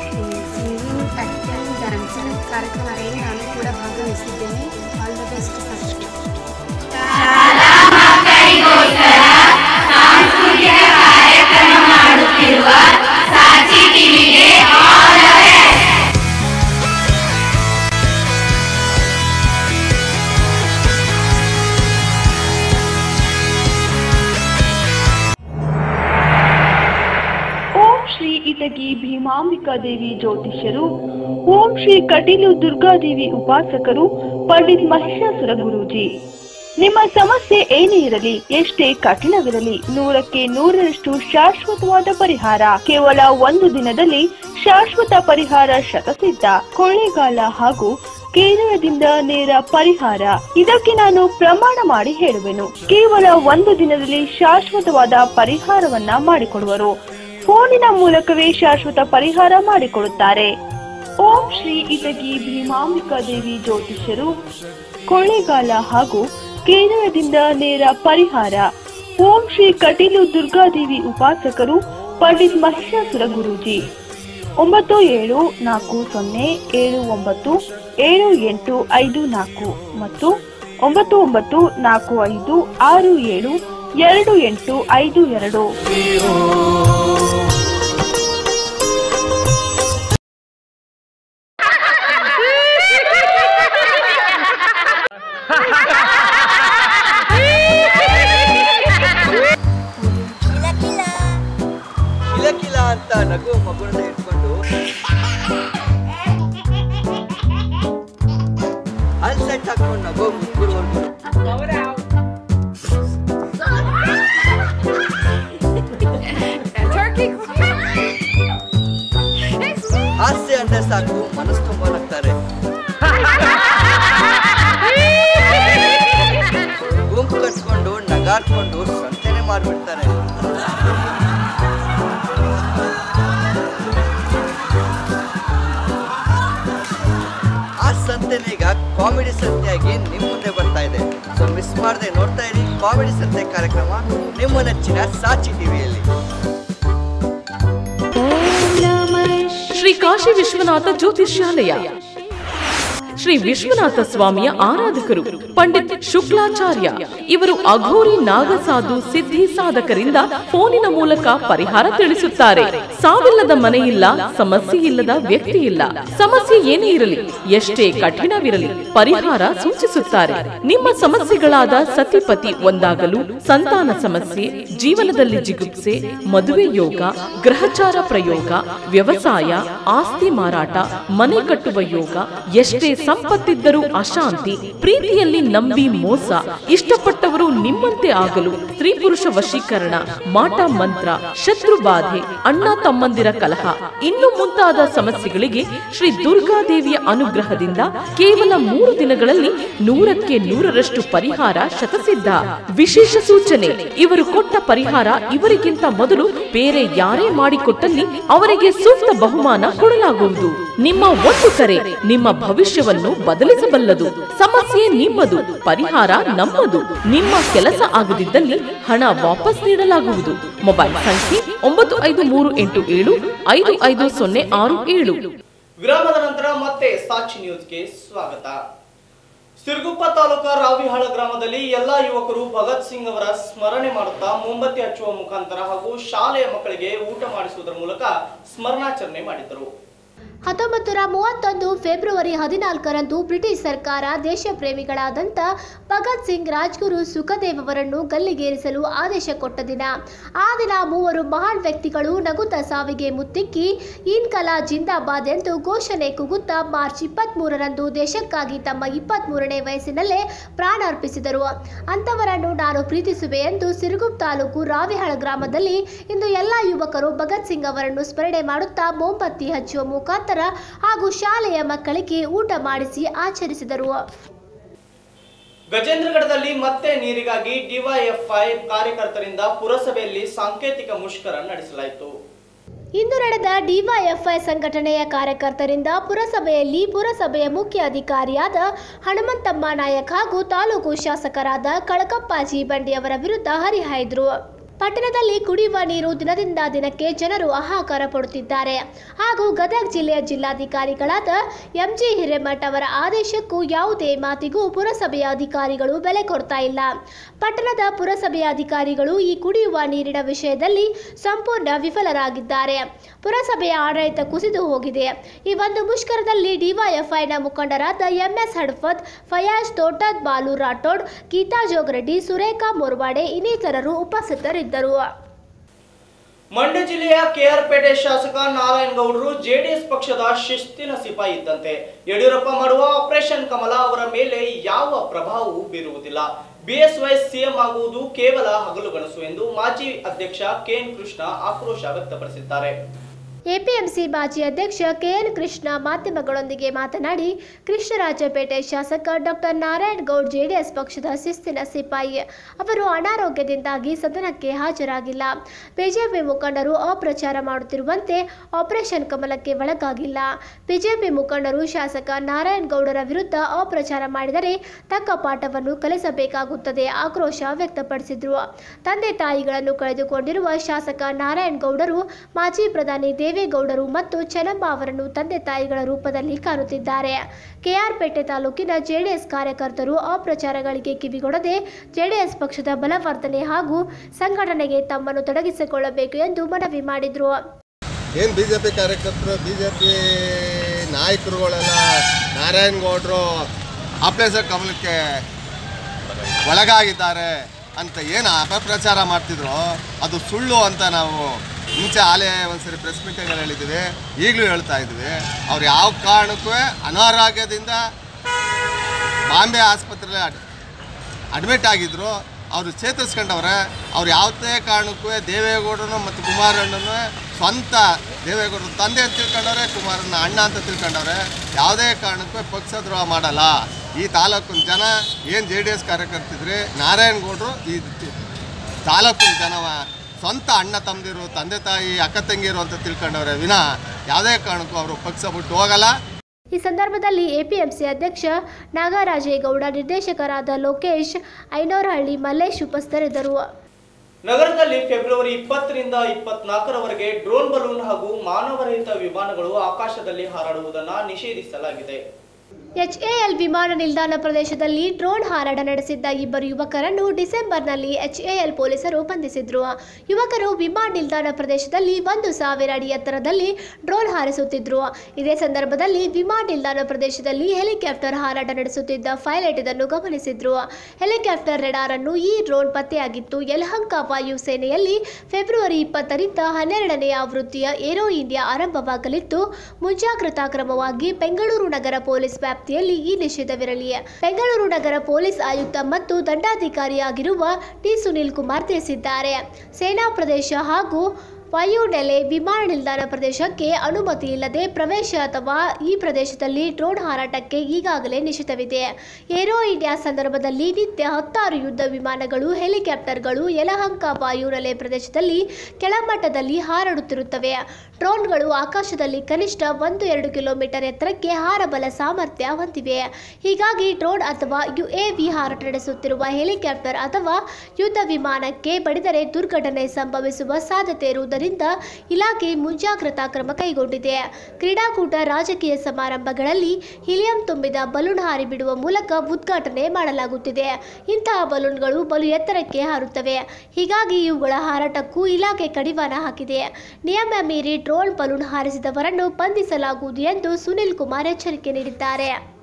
ಸಿಂಗಿಂಗ್ ಆ್ಯಕ್ಟಿಂಗ್ ಡ್ಯಾನ್ಸಿಂಗ್ ಕಾರ್ಯಕ್ರಮದಲ್ಲಿ ನಾನು ಕೂಡ ಭಾಗವಹಿಸಿದ್ದೇನೆ all the best first Om Devi ಜ್ಯೋತಿಷ್ಯರು, Om Shri Kateelu Durgadevi ಉಪಾಸಕರು, ಪಂಡಿತ್ ಮಹಿಷಾಸುರ ಗುರೂಜಿ. ನಿಮ್ಮ ಸಮಸ್ಯೆ ಏನೇ ಇರಲಿ, ಎಷ್ಟೇ ಕಠಿಣವಿರಲಿ, ನೂರಕ್ಕೆ ನೂರರಷ್ಟು ಶಾಶ್ವತವಾದ ಪರಿಹಾರ. ಕೇವಲ ಒಂದು ದಿನದಲ್ಲಿ ಶಾಶ್ವತ ಪರಿಹಾರ ಶತಸಿದ್ಧ. ಕೊಳ್ಳೆಗಾಲ ಹಾಗೂ ಕೇರಳದಿಂದ ನೇರ ಪರಿಹಾರ. ಇದಕ್ಕೆ ನಾನು ಪ್ರಮಾಣ ಮಾಡಿ ಹೇಳುವೆನು. ಕೇವಲ ಒಂದು ದಿನದಲ್ಲಿ ಶಾಶ್ವತವಾದ ಪರಿಹಾರವನ್ನ ಮಾಡಿಕೊಡುವರು. ಫೋನಿನ ಮೂಲಕವೇ ಶಾಶ್ವತ ಪರಿಹಾರ ಮಾಡಿಕೊಡುತ್ತಾರೆ. ಓಂ ಶ್ರೀ ಇಟಗಿ ಭೀಮಾಂಬಿಕಾ ದೇವಿ ಜ್ಯೋತಿಷ್ಯರು, ಕೊಳ್ಳೆಗಾಲ ಹಾಗೂ ಕೇರಳದಿಂದ ನೇರ ಪರಿಹಾರ. ಓಂ ಶ್ರೀ ಕಟೀಲು ದುರ್ಗಾದೇವಿ ಉಪಾಸಕರು, ಪಂಡಿತ್ ಮಹಿಷಾಸುರ ಗುರೂಜಿ. ಒಂಬತ್ತು ಏಳು ನಾಲ್ಕು ಸೊನ್ನೆ ಏಳು ಒಂಬತ್ತು ಏಳು ಎಂಟು ಐದು ನಾಲ್ಕು ಮತ್ತು ಒಂಬತ್ತು ಒಂಬತ್ತು ನಾಲ್ಕು ಐದು ಆರು ಏಳು ಎರಡು ಎಂಟು ಐದು ಎರಡು. ಮಾಡ್ಬಿಡ್ತಾರೆ. ಆ ಸಂತೆನೀಗ ಕಾಮಿಡಿ ಸಂತೆಯಾಗಿ ನಿಮ್ಮ ಮುಂದೆ ಬರ್ತಾ ಇದೆ. ಸೊ ಮಿಸ್ ಮಾಡದೆ ನೋಡ್ತಾ ಇರಿ, ಕಾಮಿಡಿ ಸಂತೆ ಕಾರ್ಯಕ್ರಮ ನಿಮ್ಮ ನೆಚ್ಚಿನ ಸಾಚಿ ಟಿವಿಯಲ್ಲಿ. ಶ್ರೀ ಕಾಶಿ ವಿಶ್ವನಾಥ ಜ್ಯೋತಿಷ್ಯಾಲಯ. ಶ್ರೀ ವಿಶ್ವನಾಥ ಸ್ವಾಮಿಯ ಆರಾಧಕರು. ಪಂಡಿತ್ ಶುಕ್ಲಾಚಾರ್ಯ. ಇವರು ಅಘೋರಿ ನಾಗಸಾಧು ಸಿದ್ಧಿ ಸಾಧಕರಿಂದ ಫೋನಿನ ಮೂಲಕ ಪರಿಹಾರ ತಿಳಿಸುತ್ತಾರೆ. ಸಾವಿಲ್ಲದ ಮನೆಯಿಲ್ಲ ಇಲ್ಲ ಸಮಸ್ಯೆ ಇಲ್ಲದ ವ್ಯಕ್ತಿ ಇಲ್ಲ ಸಮಸ್ಯೆ ಏನೇ ಇರಲಿ, ಎಷ್ಟೇ ಕಠಿಣವಿರಲಿ, ಪರಿಹಾರ ಸೂಚಿಸುತ್ತಾರೆ. ನಿಮ್ಮ ಸಮಸ್ಯೆಗಳಾದ ಸತಿಪತಿ ಒಂದಾಗಲು, ಸಂತಾನ ಸಮಸ್ಯೆ, ಜೀವನದಲ್ಲಿ ಜಿಗುಪ್ಸೆ, ಮದುವೆ ಯೋಗ, ಗ್ರಹಚಾರ ಪ್ರಯೋಗ, ವ್ಯವಸಾಯ, ಆಸ್ತಿ ಮಾರಾಟ, ಮನೆ ಕಟ್ಟುವ ಯೋಗ, ಎಷ್ಟೇ ಸಂಪತ್ತಿದ್ದರೂ ಅಶಾಂತಿ, ಪ್ರೀತಿಯಲ್ಲಿ ನಂಬಿ ಮೋಸ. ಇಷ್ಟಪಟ್ಟವರು ನಿಮ್ಮಂತೆ ಆಗಲು ಸ್ತ್ರೀ ಪುರುಷ ವಶೀಕರಣ, ಮಾಟ ಮಂತ್ರ, ಶತ್ರು ಬಾಧೆ, ಅಣ್ಣ ತಮ್ಮಂದಿರ ಕಲಹ, ಇನ್ನು ಮುಂತಾದ ಸಮಸ್ಯೆಗಳಿಗೆ ಶ್ರೀ ದುರ್ಗಾದೇವಿಯ ಅನುಗ್ರಹದಿಂದ ಕೇವಲ ಮೂರು ದಿನಗಳಲ್ಲಿ ನೂರಕ್ಕೆ ನೂರರಷ್ಟು ಪರಿಹಾರ ಶತಸಿದ್ಧ. ವಿಶೇಷ ಸೂಚನೆ, ಇವರು ಕೊಟ್ಟ ಪರಿಹಾರ ಇವರಿಗಿಂತ ಮೊದಲು ಬೇರೆ ಯಾರೇ ಮಾಡಿಕೊಟ್ಟಲ್ಲಿ ಅವರಿಗೆ ಸೂಕ್ತ ಬಹುಮಾನ ಕೊಡಲಾಗುವುದು. ನಿಮ್ಮ ಒಂದು ಕರೆ ನಿಮ್ಮ ಭವಿಷ್ಯವನ್ನು ಬದಲಿಸಬಲ್ಲದು. ಸಮಸ್ಯೆ ನಿಮ್ಮದು. ಪರಿಹಾರ ನಮ್ಮದು. ನಿಮ್ಮ ಕೆಲಸ ಆಗದಿದ್ದಲ್ಲಿ ಹಣ ವಾಪಸ್ ನೀಡಲಾಗುವುದು. ಮೊಬೈಲ್ ಸಂಖ್ಯೆ ಒಂಬತ್ತು ಐದು ಮೂರು ಎಂಟು ಏಳು ಐದು ಐದು ಸೊನ್ನೆ ಆರು ಏಳು. ವಿರಾಮದ ನಂತರ ಮತ್ತೆ ಸಾಕ್ಷಿ ನ್ಯೂಸ್ಗೆ ಸ್ವಾಗತ. ಸಿರುಗುಪ್ಪ ತಾಲೂಕಾ ರಾವಿಹಾಳ ಗ್ರಾಮದಲ್ಲಿ ಎಲ್ಲಾ ಯುವಕರು ಭಗತ್ ಸಿಂಗ್ ಅವರ ಸ್ಮರಣೆ ಮಾಡುತ್ತಾ ಮೊಂಬತ್ತಿ ಹಚ್ಚುವ ಮುಖಾಂತರ ಹಾಗೂ ಶಾಲೆಯ ಮಕ್ಕಳಿಗೆ ಊಟ ಮಾಡಿಸುವುದರ ಮೂಲಕ ಸ್ಮರಣಾಚರಣೆ ಮಾಡಿದರು ಹತ್ತೊಂಬತ್ತು ಮೂವತ್ತೊಂದು ಫೆಬ್ರವರಿ ಹದಿನಾಲ್ಕರಂದು ಬ್ರಿಟಿಷ್ ಸರ್ಕಾರ ದೇಶ ಪ್ರೇಮಿಗಳಾದಂಥ ಭಗತ್ ಸಿಂಗ್ ರಾಜ್ಗುರು ಸುಖದೇವ್ ಅವರನ್ನು ಗಲ್ಲಿಗೇರಿಸಲು ಆದೇಶ ಕೊಟ್ಟ ದಿನ ಆ ದಿನ ಮೂವರು ಮಹಾನ್ ವ್ಯಕ್ತಿಗಳು ನಗುತ್ತ ಸಾವಿಗೆ ಮುತ್ತಿಕ್ಕಿ ಇನ್ಕಲಾ ಜಿಂದಾಬಾದ್ ಎಂದು ಘೋಷಣೆ ಕೂಗುತ್ತಾ ಮಾರ್ಚ್ ಇಪ್ಪತ್ತ್ಮೂರರಂದು ದೇಶಕ್ಕಾಗಿ ತಮ್ಮ ಇಪ್ಪತ್ತ್ಮೂರನೇ ವಯಸ್ಸಿನಲ್ಲೇ ಪ್ರಾಣಾರ್ಪಿಸಿದರು ಅಂಥವರನ್ನು ನಾನು ಪ್ರೀತಿಸುವೆ ಎಂದು ಸಿರುಗುಪ್ ತಾಲೂಕು ರಾವಿಹಾಳ ಗ್ರಾಮದಲ್ಲಿ ಇಂದು ಎಲ್ಲ ಯುವಕರು ಭಗತ್ ಸಿಂಗ್ ಅವರನ್ನು ಸ್ಮರಣೆ ಮಾಡುತ್ತಾ ಮೋಂಬತ್ತಿ ಹಚ್ಚುವ ಮುಖಾಂತರ ಹಾಗೂ ಶಾಲೆಯ ಮಕ್ಕಳಿಗೆ ಊಟ ಮಾಡಿಸಿ ಆಚರಿಸಿದರು. ಗಜೇಂದ್ರಗಢದಲ್ಲಿ ಮತ್ತೆ ನೀರಿಗಾಗಿ ಡಿವೈಎಫ್ಐ ಕಾರ್ಯಕರ್ತರಿಂದ ಪುರಸಭೆಯಲ್ಲಿ ಸಾಂಕೇತಿಕ ಮುಷ್ಕರ ನಡೆಸಲಾಯಿತು. ಇಂದು ನಡೆದ ಡಿವೈಎಫ್ಐ ಸಂಘಟನೆಯ ಕಾರ್ಯಕರ್ತರಿಂದ ಪುರಸಭೆಯಲ್ಲಿ ಪುರಸಭೆಯ ಮುಖ್ಯ ಅಧಿಕಾರಿಯಾದ ಹನುಮಂತಮ್ಮ ನಾಯಕ್ ಹಾಗೂ ತಾಲೂಕು ಶಾಸಕರಾದ ಕಳಕಪ್ಪಾಜಿ ಬಂಡಿಯವರ ವಿರುದ್ಧ ಹರಿಹಾಯ್ದರು. ಪಟ್ಟಣದಲ್ಲಿ ಕುಡಿಯುವ ನೀರು ದಿನದಿಂದ ದಿನಕ್ಕೆ ಜನರು ಹಾಹಾಕಾರ ಪಡುತ್ತಿದ್ದಾರೆ. ಹಾಗೂ ಗದಗ ಜಿಲ್ಲೆಯ ಜಿಲ್ಲಾಧಿಕಾರಿಗಳಾದ ಎಂಜಿ ಹಿರೇಮಠ್ ಅವರ ಆದೇಶಕ್ಕೂ ಯಾವುದೇ ಮಾತಿಗೂ ಪುರಸಭೆಯ ಅಧಿಕಾರಿಗಳು ಬೆಲೆ ಕೊಡ್ತಾ ಇಲ್ಲ. ಪಟ್ಟಣದ ಪುರಸಭೆಯ ಅಧಿಕಾರಿಗಳು ಈ ಕುಡಿಯುವ ನೀರಿನ ವಿಷಯದಲ್ಲಿ ಸಂಪೂರ್ಣ ವಿಫಲರಾಗಿದ್ದಾರೆ. ಪುರಸಭೆಯ ಆಡಳಿತ ಕುಸಿದು ಹೋಗಿದೆ. ಈ ಒಂದು ಮುಷ್ಕರದಲ್ಲಿ ಡಿವೈಎಫ್ಐನ ಮುಖಂಡರಾದ ಎಂಎಸ್ ಹಡ್ಫತ್ ಫಯಾಜ್ ತೋಟದ್ ಬಾಲು ರಾಠೋಡ್, ಗೀತಾ ಜೋಗರೆಡ್ಡಿ, ಸುರೇಖಾ ಮೊರ್ವಾಡೆ ಇನ್ನಿತರರು ಉಪಸ್ಥಿತರಿದ್ದರು. ಮಂಡ್ಯ ಜಿಲ್ಲೆಯ ಕೆಆರ್ಪೇಟೆ ಶಾಸಕ ನಾರಾಯಣ ಗೌಡರು ಜೆಡಿಎಸ್ ಪಕ್ಷದ ಶಿಸ್ತಿನ ಸಿಪಾಯಿ ಇದ್ದಂತೆ ಯಡಿಯೂರಪ್ಪ ಮಾಡುವ ಆಪರೇಷನ್ ಕಮಲ ಅವರ ಮೇಲೆ ಯಾವ ಪ್ರಭಾವವೂ ಬೀರುವುದಿಲ್ಲ. ಬಿಎಸ್ವೈ ಸಿಎಂ ಆಗುವುದು ಕೇವಲ ಹಗಲುಗನಸು ಎಂದು ಮಾಜಿ ಅಧ್ಯಕ್ಷ ಕೆಎನ್ ಕೃಷ್ಣ ಆಕ್ರೋಶ ವ್ಯಕ್ತಪಡಿಸಿದ್ದಾರೆ. ಎಪಿಎಂಸಿ ಮಾಜಿ ಅಧ್ಯಕ್ಷ ಕೆಎನ್ ಕೃಷ್ಣ ಮಾಧ್ಯಮಗಳೊಂದಿಗೆ ಮಾತನಾಡಿ, ಕೃಷ್ಣರಾಜಪೇಟೆ ಶಾಸಕ ಡಾಕ್ಟರ್ ನಾರಾಯಣ್ ಗೌಡ್ ಜೆಡಿಎಸ್ ಪಕ್ಷದ ಶಿಸ್ತಿನ ಸಿಪಾಯಿ. ಅವರು ಅನಾರೋಗ್ಯದಿಂದಾಗಿ ಸದನಕ್ಕೆ ಹಾಜರಾಗಿಲ್ಲ. ಬಿಜೆಪಿ ಮುಖಂಡರು ಅಪ್ರಚಾರ ಮಾಡುತ್ತಿರುವಂತೆ ಆಪರೇಷನ್ ಕಮಲಕ್ಕೆ ಒಳಗಾಗಿಲ್ಲ. ಬಿಜೆಪಿ ಮುಖಂಡರು ಶಾಸಕ ನಾರಾಯಣ್ ಗೌಡರ ವಿರುದ್ಧ ಅಪ್ರಚಾರ ಮಾಡಿದರೆ ತಕ್ಕ ಪಾಠವನ್ನು ಕಲಿಸಬೇಕಾಗುತ್ತದೆ ಆಕ್ರೋಶ ವ್ಯಕ್ತಪಡಿಸಿದ್ರು. ತಂದೆ ತಾಯಿಗಳನ್ನು ಕಳೆದುಕೊಂಡಿರುವ ಶಾಸಕ ನಾರಾಯಣ್ ಗೌಡರು ಮಾಜಿ ಪ್ರಧಾನಿ ಮತ್ತು ಚೆನ್ನಮ್ಮ ಅವರನ್ನು ತಂದೆ ತಾಯಿಗಳ ರೂಪದಲ್ಲಿ ಕಾಣುತ್ತಿದ್ದಾರೆ. ಕೆಆರ್ಪೇಟೆ ತಾಲೂಕಿನ ಜೆಡಿಎಸ್ ಕಾರ್ಯಕರ್ತರು ಅಪ್ರಚಾರಗಳಿಗೆ ಕಿವಿಗೊಡದೆ ಜೆಡಿಎಸ್ ಪಕ್ಷದ ಬಲವರ್ಧನೆ ಹಾಗೂ ಸಂಘಟನೆಗೆ ತಮ್ಮನ್ನು ತೊಡಗಿಸಿಕೊಳ್ಳಬೇಕು ಎಂದು ಮನವಿ ಮಾಡಿದರು. ಏನು ಬಿಜೆಪಿ ಕಾರ್ಯಕರ್ತರು, ಬಿಜೆಪಿ ನಾಯಕರುಗಳೆಲ್ಲ ನಾರಾಯಣಗೌಡರು ಗೌಡರು ಆಪರೇಷನ್ ಕಮಲಕ್ಕೆ ಒಳಗಾಗಿದ್ದಾರೆ ಅಂತ ಏನು ಅಪಪ್ರಚಾರ ಮಾಡ್ತಿದ್ರು ಅದು ಸುಳ್ಳು ಅಂತ ನಾವು ಮುಂಚೆ ಆಲೇ ಒಂದ್ಸರಿ ಪ್ರೆಸ್ ಮೀಟಿಂಗಲ್ಲಿ ಹೇಳಿದ್ದೀವಿ ಈಗಲೂ ಹೇಳ್ತಾ ಇದ್ವಿ. ಅವ್ರು ಯಾವ ಕಾರಣಕ್ಕೂ ಅನಾರೋಗ್ಯದಿಂದ ಬಾಂಬೆ ಆಸ್ಪತ್ರೆಯಲ್ಲಿ ಅಡ್ ಅಡ್ಮಿಟ್ ಆಗಿದ್ರು. ಅವರು ಚೇತರಿಸ್ಕೊಂಡವ್ರೆ. ಅವ್ರು ಯಾವುದೇ ಕಾರಣಕ್ಕೂ ದೇವೇಗೌಡನು ಮತ್ತು ಕುಮಾರಣ್ಣನು ಸ್ವಂತ ದೇವೇಗೌಡರು ತಂದೆ ಅಂತ ತಿಳ್ಕೊಂಡವ್ರೆ, ಕುಮಾರಣ್ಣ ಅಣ್ಣ ಅಂತ ತಿಳ್ಕೊಂಡವ್ರೆ. ಯಾವುದೇ ಕಾರಣಕ್ಕೂ ಪಕ್ಷದ್ರೋಹ ಮಾಡಲ್ಲ. ಈ ತಾಲೂಕಿನ ಜನ ಏನು ಜೆ ಡಿ ಎಸ್ ಕಾರ್ಯಕರ್ತಿದ್ರಿ? ನಾರಾಯಣಗೌಡರು ಈ ತಾಲೂಕಿನ ಜನವ ಸ್ವಂತ ಅಣ್ಣ ತಮ್ಮದಿರು ತಂದೆ ತಾಯಿ ಅಕ್ಕ ತಂಗಿರು ಅಂತ ತಿಳ್ಕೊಂಡವ್ರೆ ವಿನ ಯಾವುದೇ ಕಾರಣಕ್ಕೂ ಅವರು ಪಕ್ಷ ಬಿಟ್ಟು ಹೋಗಲ್ಲ. ಈ ಸಂದರ್ಭದಲ್ಲಿ ಎಪಿಎಂಸಿ ಅಧ್ಯಕ್ಷ ನಾಗರಾಜೇಗೌಡ ನಿರ್ದೇಶಕರಾದ ಲೋಕೇಶ್ ಐನೋರಹಳ್ಳಿ ಮಲ್ಲೇಶ್ ಉಪಸ್ಥಿತರಿದ್ದರು. ನಗರದಲ್ಲಿ ಫೆಬ್ರವರಿ ಇಪ್ಪತ್ತರಿಂದ ಇಪ್ಪತ್ನಾಲ್ಕರವರೆಗೆ ಡ್ರೋನ್ ಬಲೂನ್ ಹಾಗೂ ಮಾನವರಹಿತ ವಿಮಾನಗಳು ಆಕಾಶದಲ್ಲಿ ಹಾರಾಡುವುದನ್ನು ನಿಷೇಧಿಸಲಾಗಿದೆ. ಎಚ್ಎಎಲ್ ವಿಮಾನ ನಿಲ್ದಾಣ ಪ್ರದೇಶದಲ್ಲಿ ಡ್ರೋನ್ ಹಾರಾಟ ನಡೆಸಿದ್ದ ಇಬ್ಬರು ಯುವಕರನ್ನು ಡಿಸೆಂಬರ್ನಲ್ಲಿ ಎಚ್ಎಎಲ್ ಪೊಲೀಸರು ಬಂಧಿಸಿದ್ರು. ಯುವಕರು ವಿಮಾನ ನಿಲ್ದಾಣ ಪ್ರದೇಶದಲ್ಲಿ ಒಂದು ಸಾವಿರ ಅಡಿ ಎತ್ತರದಲ್ಲಿ ಡ್ರೋನ್ ಹಾರಿಸುತ್ತಿದ್ರು. ಇದೇ ಸಂದರ್ಭದಲ್ಲಿ ವಿಮಾನ ನಿಲ್ದಾಣ ಪ್ರದೇಶದಲ್ಲಿ ಹೆಲಿಕಾಪ್ಟರ್ ಹಾರಾಟ ನಡೆಸುತ್ತಿದ್ದ ಪೈಲಟ್ ಇದನ್ನು ಗಮನಿಸಿದ್ರು. ಹೆಲಿಕಾಪ್ಟರ್ ರೆಡಾರ್ ಅನ್ನು ಈ ಡ್ರೋನ್ ಪತ್ತೆಯಾಗಿತ್ತು. ಯಲಹಂಕ ವಾಯುಸೇನೆಯಲ್ಲಿ ಫೆಬ್ರವರಿ ಇಪ್ಪತ್ತರಿಂದ ಹನ್ನೆರಡನೇ ಆವೃತ್ತಿಯ ಏರೋ ಇಂಡಿಯಾ ಆರಂಭವಾಗಲಿದ್ದು, ಮುಂಜಾಗ್ರತಾ ಕ್ರಮವಾಗಿ ಬೆಂಗಳೂರು ನಗರ ಪೊಲೀಸ್ ವ್ಯಾಪ್ತಿಯಲ್ಲಿ ಈ ನಿಷೇಧವಿರಲಿ ಬೆಂಗಳೂರು ನಗರ ಪೊಲೀಸ್ ಆಯುಕ್ತ ಮತ್ತು ದಂಡಾಧಿಕಾರಿಯಾಗಿರುವ ಟಿ ಸುನೀಲ್ ಕುಮಾರ್ ತಿಳಿಸಿದ್ದಾರೆ. ಸೇನಾ ಪ್ರದೇಶ ಹಾಗೂ ವಾಯುನೆಲೆ ವಿಮಾನ ನಿಲ್ದಾಣ ಪ್ರದೇಶಕ್ಕೆ ಅನುಮತಿ ಇಲ್ಲದೆ ಪ್ರವೇಶ ಅಥವಾ ಈ ಪ್ರದೇಶದಲ್ಲಿ ಡ್ರೋನ್ ಹಾರಾಟಕ್ಕೆ ಈಗಾಗಲೇ ನಿಷೇಧವಿದೆ. ಏರೋ ಇಂಡಿಯಾ ಸಂದರ್ಭದಲ್ಲಿ ನಿತ್ಯ ಹತ್ತಾರು ಯುದ್ಧ ವಿಮಾನಗಳು, ಹೆಲಿಕಾಪ್ಟರ್ಗಳು, ಯಲಹಂಕ ವಾಯುನೆಲೆ ಪ್ರದೇಶದಲ್ಲಿ ಕೆಳಮಟ್ಟದಲ್ಲಿ ಹಾರಾಡುತ್ತಿರುತ್ತವೆ. ಡ್ರೋನ್ಗಳು ಆಕಾಶದಲ್ಲಿ ಕನಿಷ್ಠ ಒಂದು ಎರಡು ಕಿಲೋಮೀಟರ್ ಎತ್ತರಕ್ಕೆ ಹಾರಬಲ ಸಾಮರ್ಥ್ಯ ಹೊಂದಿವೆ. ಹೀಗಾಗಿ ಡ್ರೋನ್ ಅಥವಾ ಯುಎವಿ ಹಾರಾಟ ನಡೆಸುತ್ತಿರುವ ಹೆಲಿಕಾಪ್ಟರ್ ಅಥವಾ ಯುದ್ಧ ವಿಮಾನಕ್ಕೆ ಬಡಿದರೆ ದುರ್ಘಟನೆ ಸಂಭವಿಸುವ ಸಾಧ್ಯತೆ ಇರುವುದರಿಂದ ಇಲಾಖೆ ಮುಂಜಾಗ್ರತಾ ಕ್ರಮ ಕೈಗೊಂಡಿದೆ. ಕ್ರೀಡಾಕೂಟ ರಾಜಕೀಯ ಸಮಾರಂಭಗಳಲ್ಲಿ ಹೀಲಿಯಂ ತುಂಬಿದ ಬಲೂನ್ ಹಾರಿ ಬಿಡುವ ಮೂಲಕ ಉದ್ಘಾಟನೆ ಮಾಡಲಾಗುತ್ತಿದೆ. ಇಂತಹ ಬಲೂನ್ಗಳು ಬಲು ಎತ್ತರಕ್ಕೆ ಹಾರುತ್ತವೆ. ಹೀಗಾಗಿ ಇವುಗಳ ಹಾರಾಟಕ್ಕೂ ಇಲಾಖೆ ಕಡಿವಾಣ ಹಾಕಿದೆ. ನಿಯಮ ಮೀರಿ ಡ್ರೋನ್ ಬಲೂನ್ ಹಾರಿಸಿದವರನ್ನು ಬಂಧಿಸಲಾಗುವುದು ಎಂದು ಸುನಿಲ್ ಕುಮಾರ್ ಎಚ್ಚರಿಕೆ ನೀಡಿದ್ದಾರೆ.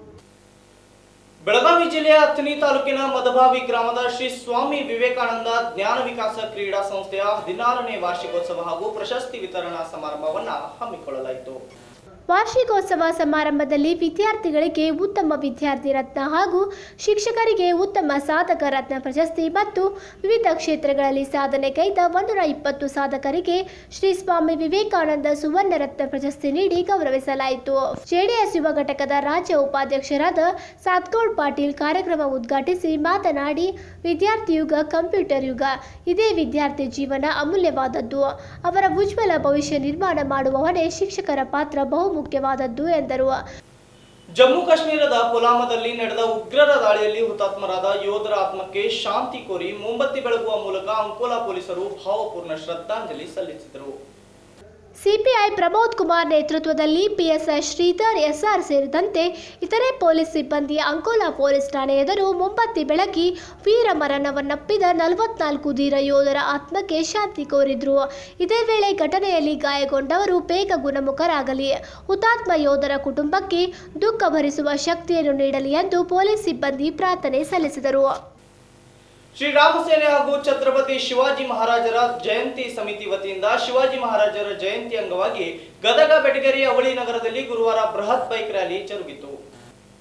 ಬೆಳಗಾವಿ ಜಿಲ್ಲೆಯ ಅಥಣಿ ತಾಲೂಕಿನ ಮದಭಾವಿ ಗ್ರಾಮದ ಶ್ರೀ ಸ್ವಾಮಿ ವಿವೇಕಾನಂದ ಜ್ಞಾನ ವಿಕಾಸ ಕ್ರೀಡಾ ಸಂಸ್ಥೆಯ ಹದಿನಾರನೇ ವಾರ್ಷಿಕೋತ್ಸವ ಹಾಗೂ ಪ್ರಶಸ್ತಿ ವಿತರಣಾ ಸಮಾರಂಭವನ್ನು ಹಮ್ಮಿಕೊಳ್ಳಲಾಯಿತು. ವಾರ್ಷಿಕೋತ್ಸವ ಸಮಾರಂಭದಲ್ಲಿ ವಿದ್ಯಾರ್ಥಿಗಳಿಗೆ ಉತ್ತಮ ವಿದ್ಯಾರ್ಥಿ ರತ್ನ ಹಾಗೂ ಶಿಕ್ಷಕರಿಗೆ ಉತ್ತಮ ಸಾಧಕ ರತ್ನ ಪ್ರಶಸ್ತಿ ಮತ್ತು ವಿವಿಧ ಕ್ಷೇತ್ರಗಳಲ್ಲಿ ಸಾಧನೆ ಕೈದ ಒಂದೂರ ಇಪ್ಪತ್ತು ಸಾಧಕರಿಗೆ ಶ್ರೀ ಸ್ವಾಮಿ ವಿವೇಕಾನಂದ ಸುವರ್ಣ ರತ್ನ ಪ್ರಶಸ್ತಿ ನೀಡಿ ಗೌರವಿಸಲಾಯಿತು. ಜೆಡಿಎಸ್ ಯುವ ಘಟಕದ ರಾಜ್ಯ ಉಪಾಧ್ಯಕ್ಷರಾದ ಸಾತ್ಗೌಡ್ ಪಾಟೀಲ್ ಕಾರ್ಯಕ್ರಮ ಉದ್ಘಾಟಿಸಿ ಮಾತನಾಡಿ, ವಿದ್ಯಾರ್ಥಿ ಯುಗ, ಕಂಪ್ಯೂಟರ್ ಯುಗ, ಇದೇ ವಿದ್ಯಾರ್ಥಿ ಜೀವನ ಅಮೂಲ್ಯವಾದದ್ದು. ಅವರ ಉಜ್ವಲ ಭವಿಷ್ಯ ನಿರ್ಮಾಣ ಮಾಡುವವರೇ ಶಿಕ್ಷಕರ ಪಾತ್ರ ಬಹುಮುಖ್ಯವಾದದ್ದು ಎಂದರು. ಜಮ್ಮು ಕಾಶ್ಮೀರದ ಪುಲಾಮದಲ್ಲಿ ನಡೆದ ಉಗ್ರರ ದಾಳಿಯಲ್ಲಿ ಹುತಾತ್ಮರಾದ ಯೋಧರ ಆತ್ಮಕ್ಕೆ ಶಾಂತಿ ಕೋರಿ ಮೊಂಬತ್ತಿ ಬೆಳಗುವ ಮೂಲಕ ಅಂಕೋಲಾ ಪೊಲೀಸರು ಭಾವಪೂರ್ಣ ಶ್ರದ್ಧಾಂಜಲಿ ಸಲ್ಲಿಸಿದರು. ಸಿಪಿಐ ಪ್ರಮೋದ್ ಕುಮಾರ್ ನೇತೃತ್ವದಲ್ಲಿ ಪಿಎಸ್ಐ ಶ್ರೀಧರ್ ಎಸ್ಆರ್ ಸೇರಿದಂತೆ ಇತರೆ ಪೊಲೀಸ್ ಸಿಬ್ಬಂದಿ ಅಂಕೋಲಾ ಪೊಲೀಸ್ ಠಾಣೆ ಎದುರು ಮುಂಬತ್ತಿ ಬೆಳಗಿ ವೀರ ಮರಣವನ್ನಪ್ಪಿದ ನಲವತ್ನಾಲ್ಕು ಧೀರ ಯೋಧರ ಆತ್ಮಕ್ಕೆ ಶಾಂತಿ ಕೋರಿದ್ರು. ಇದೇ ವೇಳೆ ಘಟನೆಯಲ್ಲಿ ಗಾಯಗೊಂಡವರು ಬೇಗ ಗುಣಮುಖರಾಗಲಿ. ಹುತಾತ್ಮ ಯೋಧರ ಕುಟುಂಬಕ್ಕೆ ದುಃಖ ಭರಿಸುವ ಶಕ್ತಿಯನ್ನು ನೀಡಲಿ ಎಂದು ಪೊಲೀಸ್ ಸಿಬ್ಬಂದಿ ಪ್ರಾರ್ಥನೆ ಸಲ್ಲಿಸಿದರು. ಶ್ರೀರಾಮ ಸೇನೆ ಹಾಗೂ ಛತ್ರಪತಿ ಶಿವಾಜಿ ಮಹಾರಾಜರ ಜಯಂತಿ ಸಮಿತಿ ವತಿಯಿಂದ ಶಿವಾಜಿ ಮಹಾರಾಜರ ಜಯಂತಿ ಅಂಗವಾಗಿ ಗದಗ ಬೆಟಗೇರಿ ಅವಳಿ ನಗರದಲ್ಲಿ ಗುರುವಾರ ಬೃಹತ್ ಬೈಕ್ ರ್ಯಾಲಿ ಜರುಗಿತು.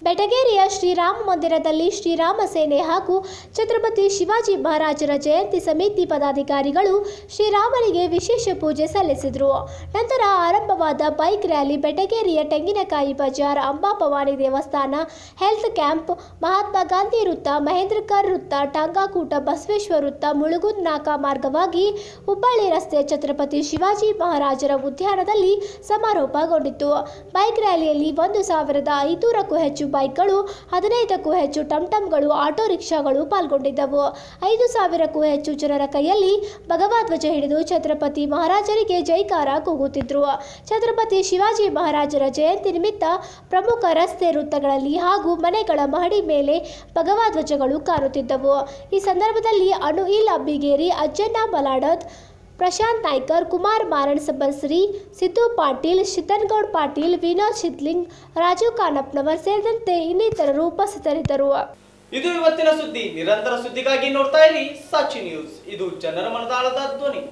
ಬೆಟಗೇರಿಯ ಶ್ರೀರಾಮ ಮಂದಿರದಲ್ಲಿ ಶ್ರೀರಾಮ ಸೇನೆ ಹಾಗೂ ಛತ್ರಪತಿ ಶಿವಾಜಿ ಮಹಾರಾಜರ ಜಯಂತಿ ಸಮಿತಿ ಪದಾಧಿಕಾರಿಗಳು ಶ್ರೀರಾಮನಿಗೆ ವಿಶೇಷ ಪೂಜೆ ಸಲ್ಲಿಸಿದರು. ನಂತರ ಆರಂಭವಾದ ಬೈಕ್ ರ್ಯಾಲಿ ಬೆಟಗೇರಿಯ ತೆಂಗಿನಕಾಯಿ ಬಜಾರ್ ಅಂಬಾಭವಾನಿ ದೇವಸ್ಥಾನ, ಹೆಲ್ತ್ ಕ್ಯಾಂಪ್, ಮಹಾತ್ಮ ಗಾಂಧಿ ವೃತ್ತ ಮಹೇಂದ್ರಕರ್ ವೃತ್ತ, ಟಾಂಗಾಕೂಟ, ಬಸವೇಶ್ವರ ವೃತ್ತ, ಮುಳುಗುದ್ ನಾಕಾ ಮಾರ್ಗವಾಗಿ ಹುಬ್ಬಳ್ಳಿ ರಸ್ತೆ ಛತ್ರಪತಿ ಶಿವಾಜಿ ಮಹಾರಾಜರ ಉದ್ಯಾನದಲ್ಲಿ ಸಮಾರೋಪಗೊಂಡಿತು ಬೈಕ್ ರ್ಯಾಲಿಯಲ್ಲಿ ಒಂದು ಸಾವಿರದ ಐನೂರಕ್ಕೂ ಹೆಚ್ಚು ಬೈಕ್ಗಳು ಹದಿನೈದಕ್ಕೂ ಹೆಚ್ಚು ಟಮ್ಟಮ್ಗಳು, ಆಟೋ ರಿಕ್ಷಾಗಳು ಪಾಲ್ಗೊಂಡಿದ್ದವು. ಐದು ಸಾವಿರಕ್ಕೂ ಹೆಚ್ಚು ಜನರ ಕೈಯಲ್ಲಿ ಭಗವಧ್ವಜ ಹಿಡಿದು ಛತ್ರಪತಿ ಮಹಾರಾಜರಿಗೆ ಜೈಕಾರ ಕೂಗುತ್ತಿದ್ರು. ಛತ್ರಪತಿ ಶಿವಾಜಿ ಮಹಾರಾಜರ ಜಯಂತಿ ನಿಮಿತ್ತ ಪ್ರಮುಖ ರಸ್ತೆ ವೃತ್ತಗಳಲ್ಲಿ ಹಾಗೂ ಮನೆಗಳ ಮಹಡಿ ಮೇಲೆ ಭಗವಧ್ವಜಗಳು ಕಾಣುತ್ತಿದ್ದವು ಈ ಸಂದರ್ಭದಲ್ಲಿ ಅಣುಇಲ್ ಅಬ್ಬಿಗೇರಿ, ಅಜ್ಜಣ್ಣ ಮಲಾಡದ್ ಪ್ರಶಾಂತ್ ನಾಯ್ಕರ್, ಕುಮಾರ್ ಮಾರಣ್ ಸಬಸ್ರಿ ಸಿದ್ದು ಪಾಟೀಲ್, ಶಿತನ್ಗೌಡ್ ಪಾಟೀಲ್, ವಿನೋದ್ ಶಿತ್ಲಿಂಗ್ ರಾಜು ಕಾನಪ್ನವರ್ ಸೇರಿದಂತೆ ಇನ್ನಿತರರು ಉಪಸ್ಥಿತರಿದ್ದರು. ಇದು ಇವತ್ತಿನ ಸುದ್ದಿ. ನಿರಂತರ ಸುದ್ದಿಗಾಗಿ ನೋಡ್ತಾ ಇರಿ. ಸಾಕ್ಷಿ ನ್ಯೂಸ್. ಇದು ಜನರ ಮನದಾಳದ ಧ್ವನಿ.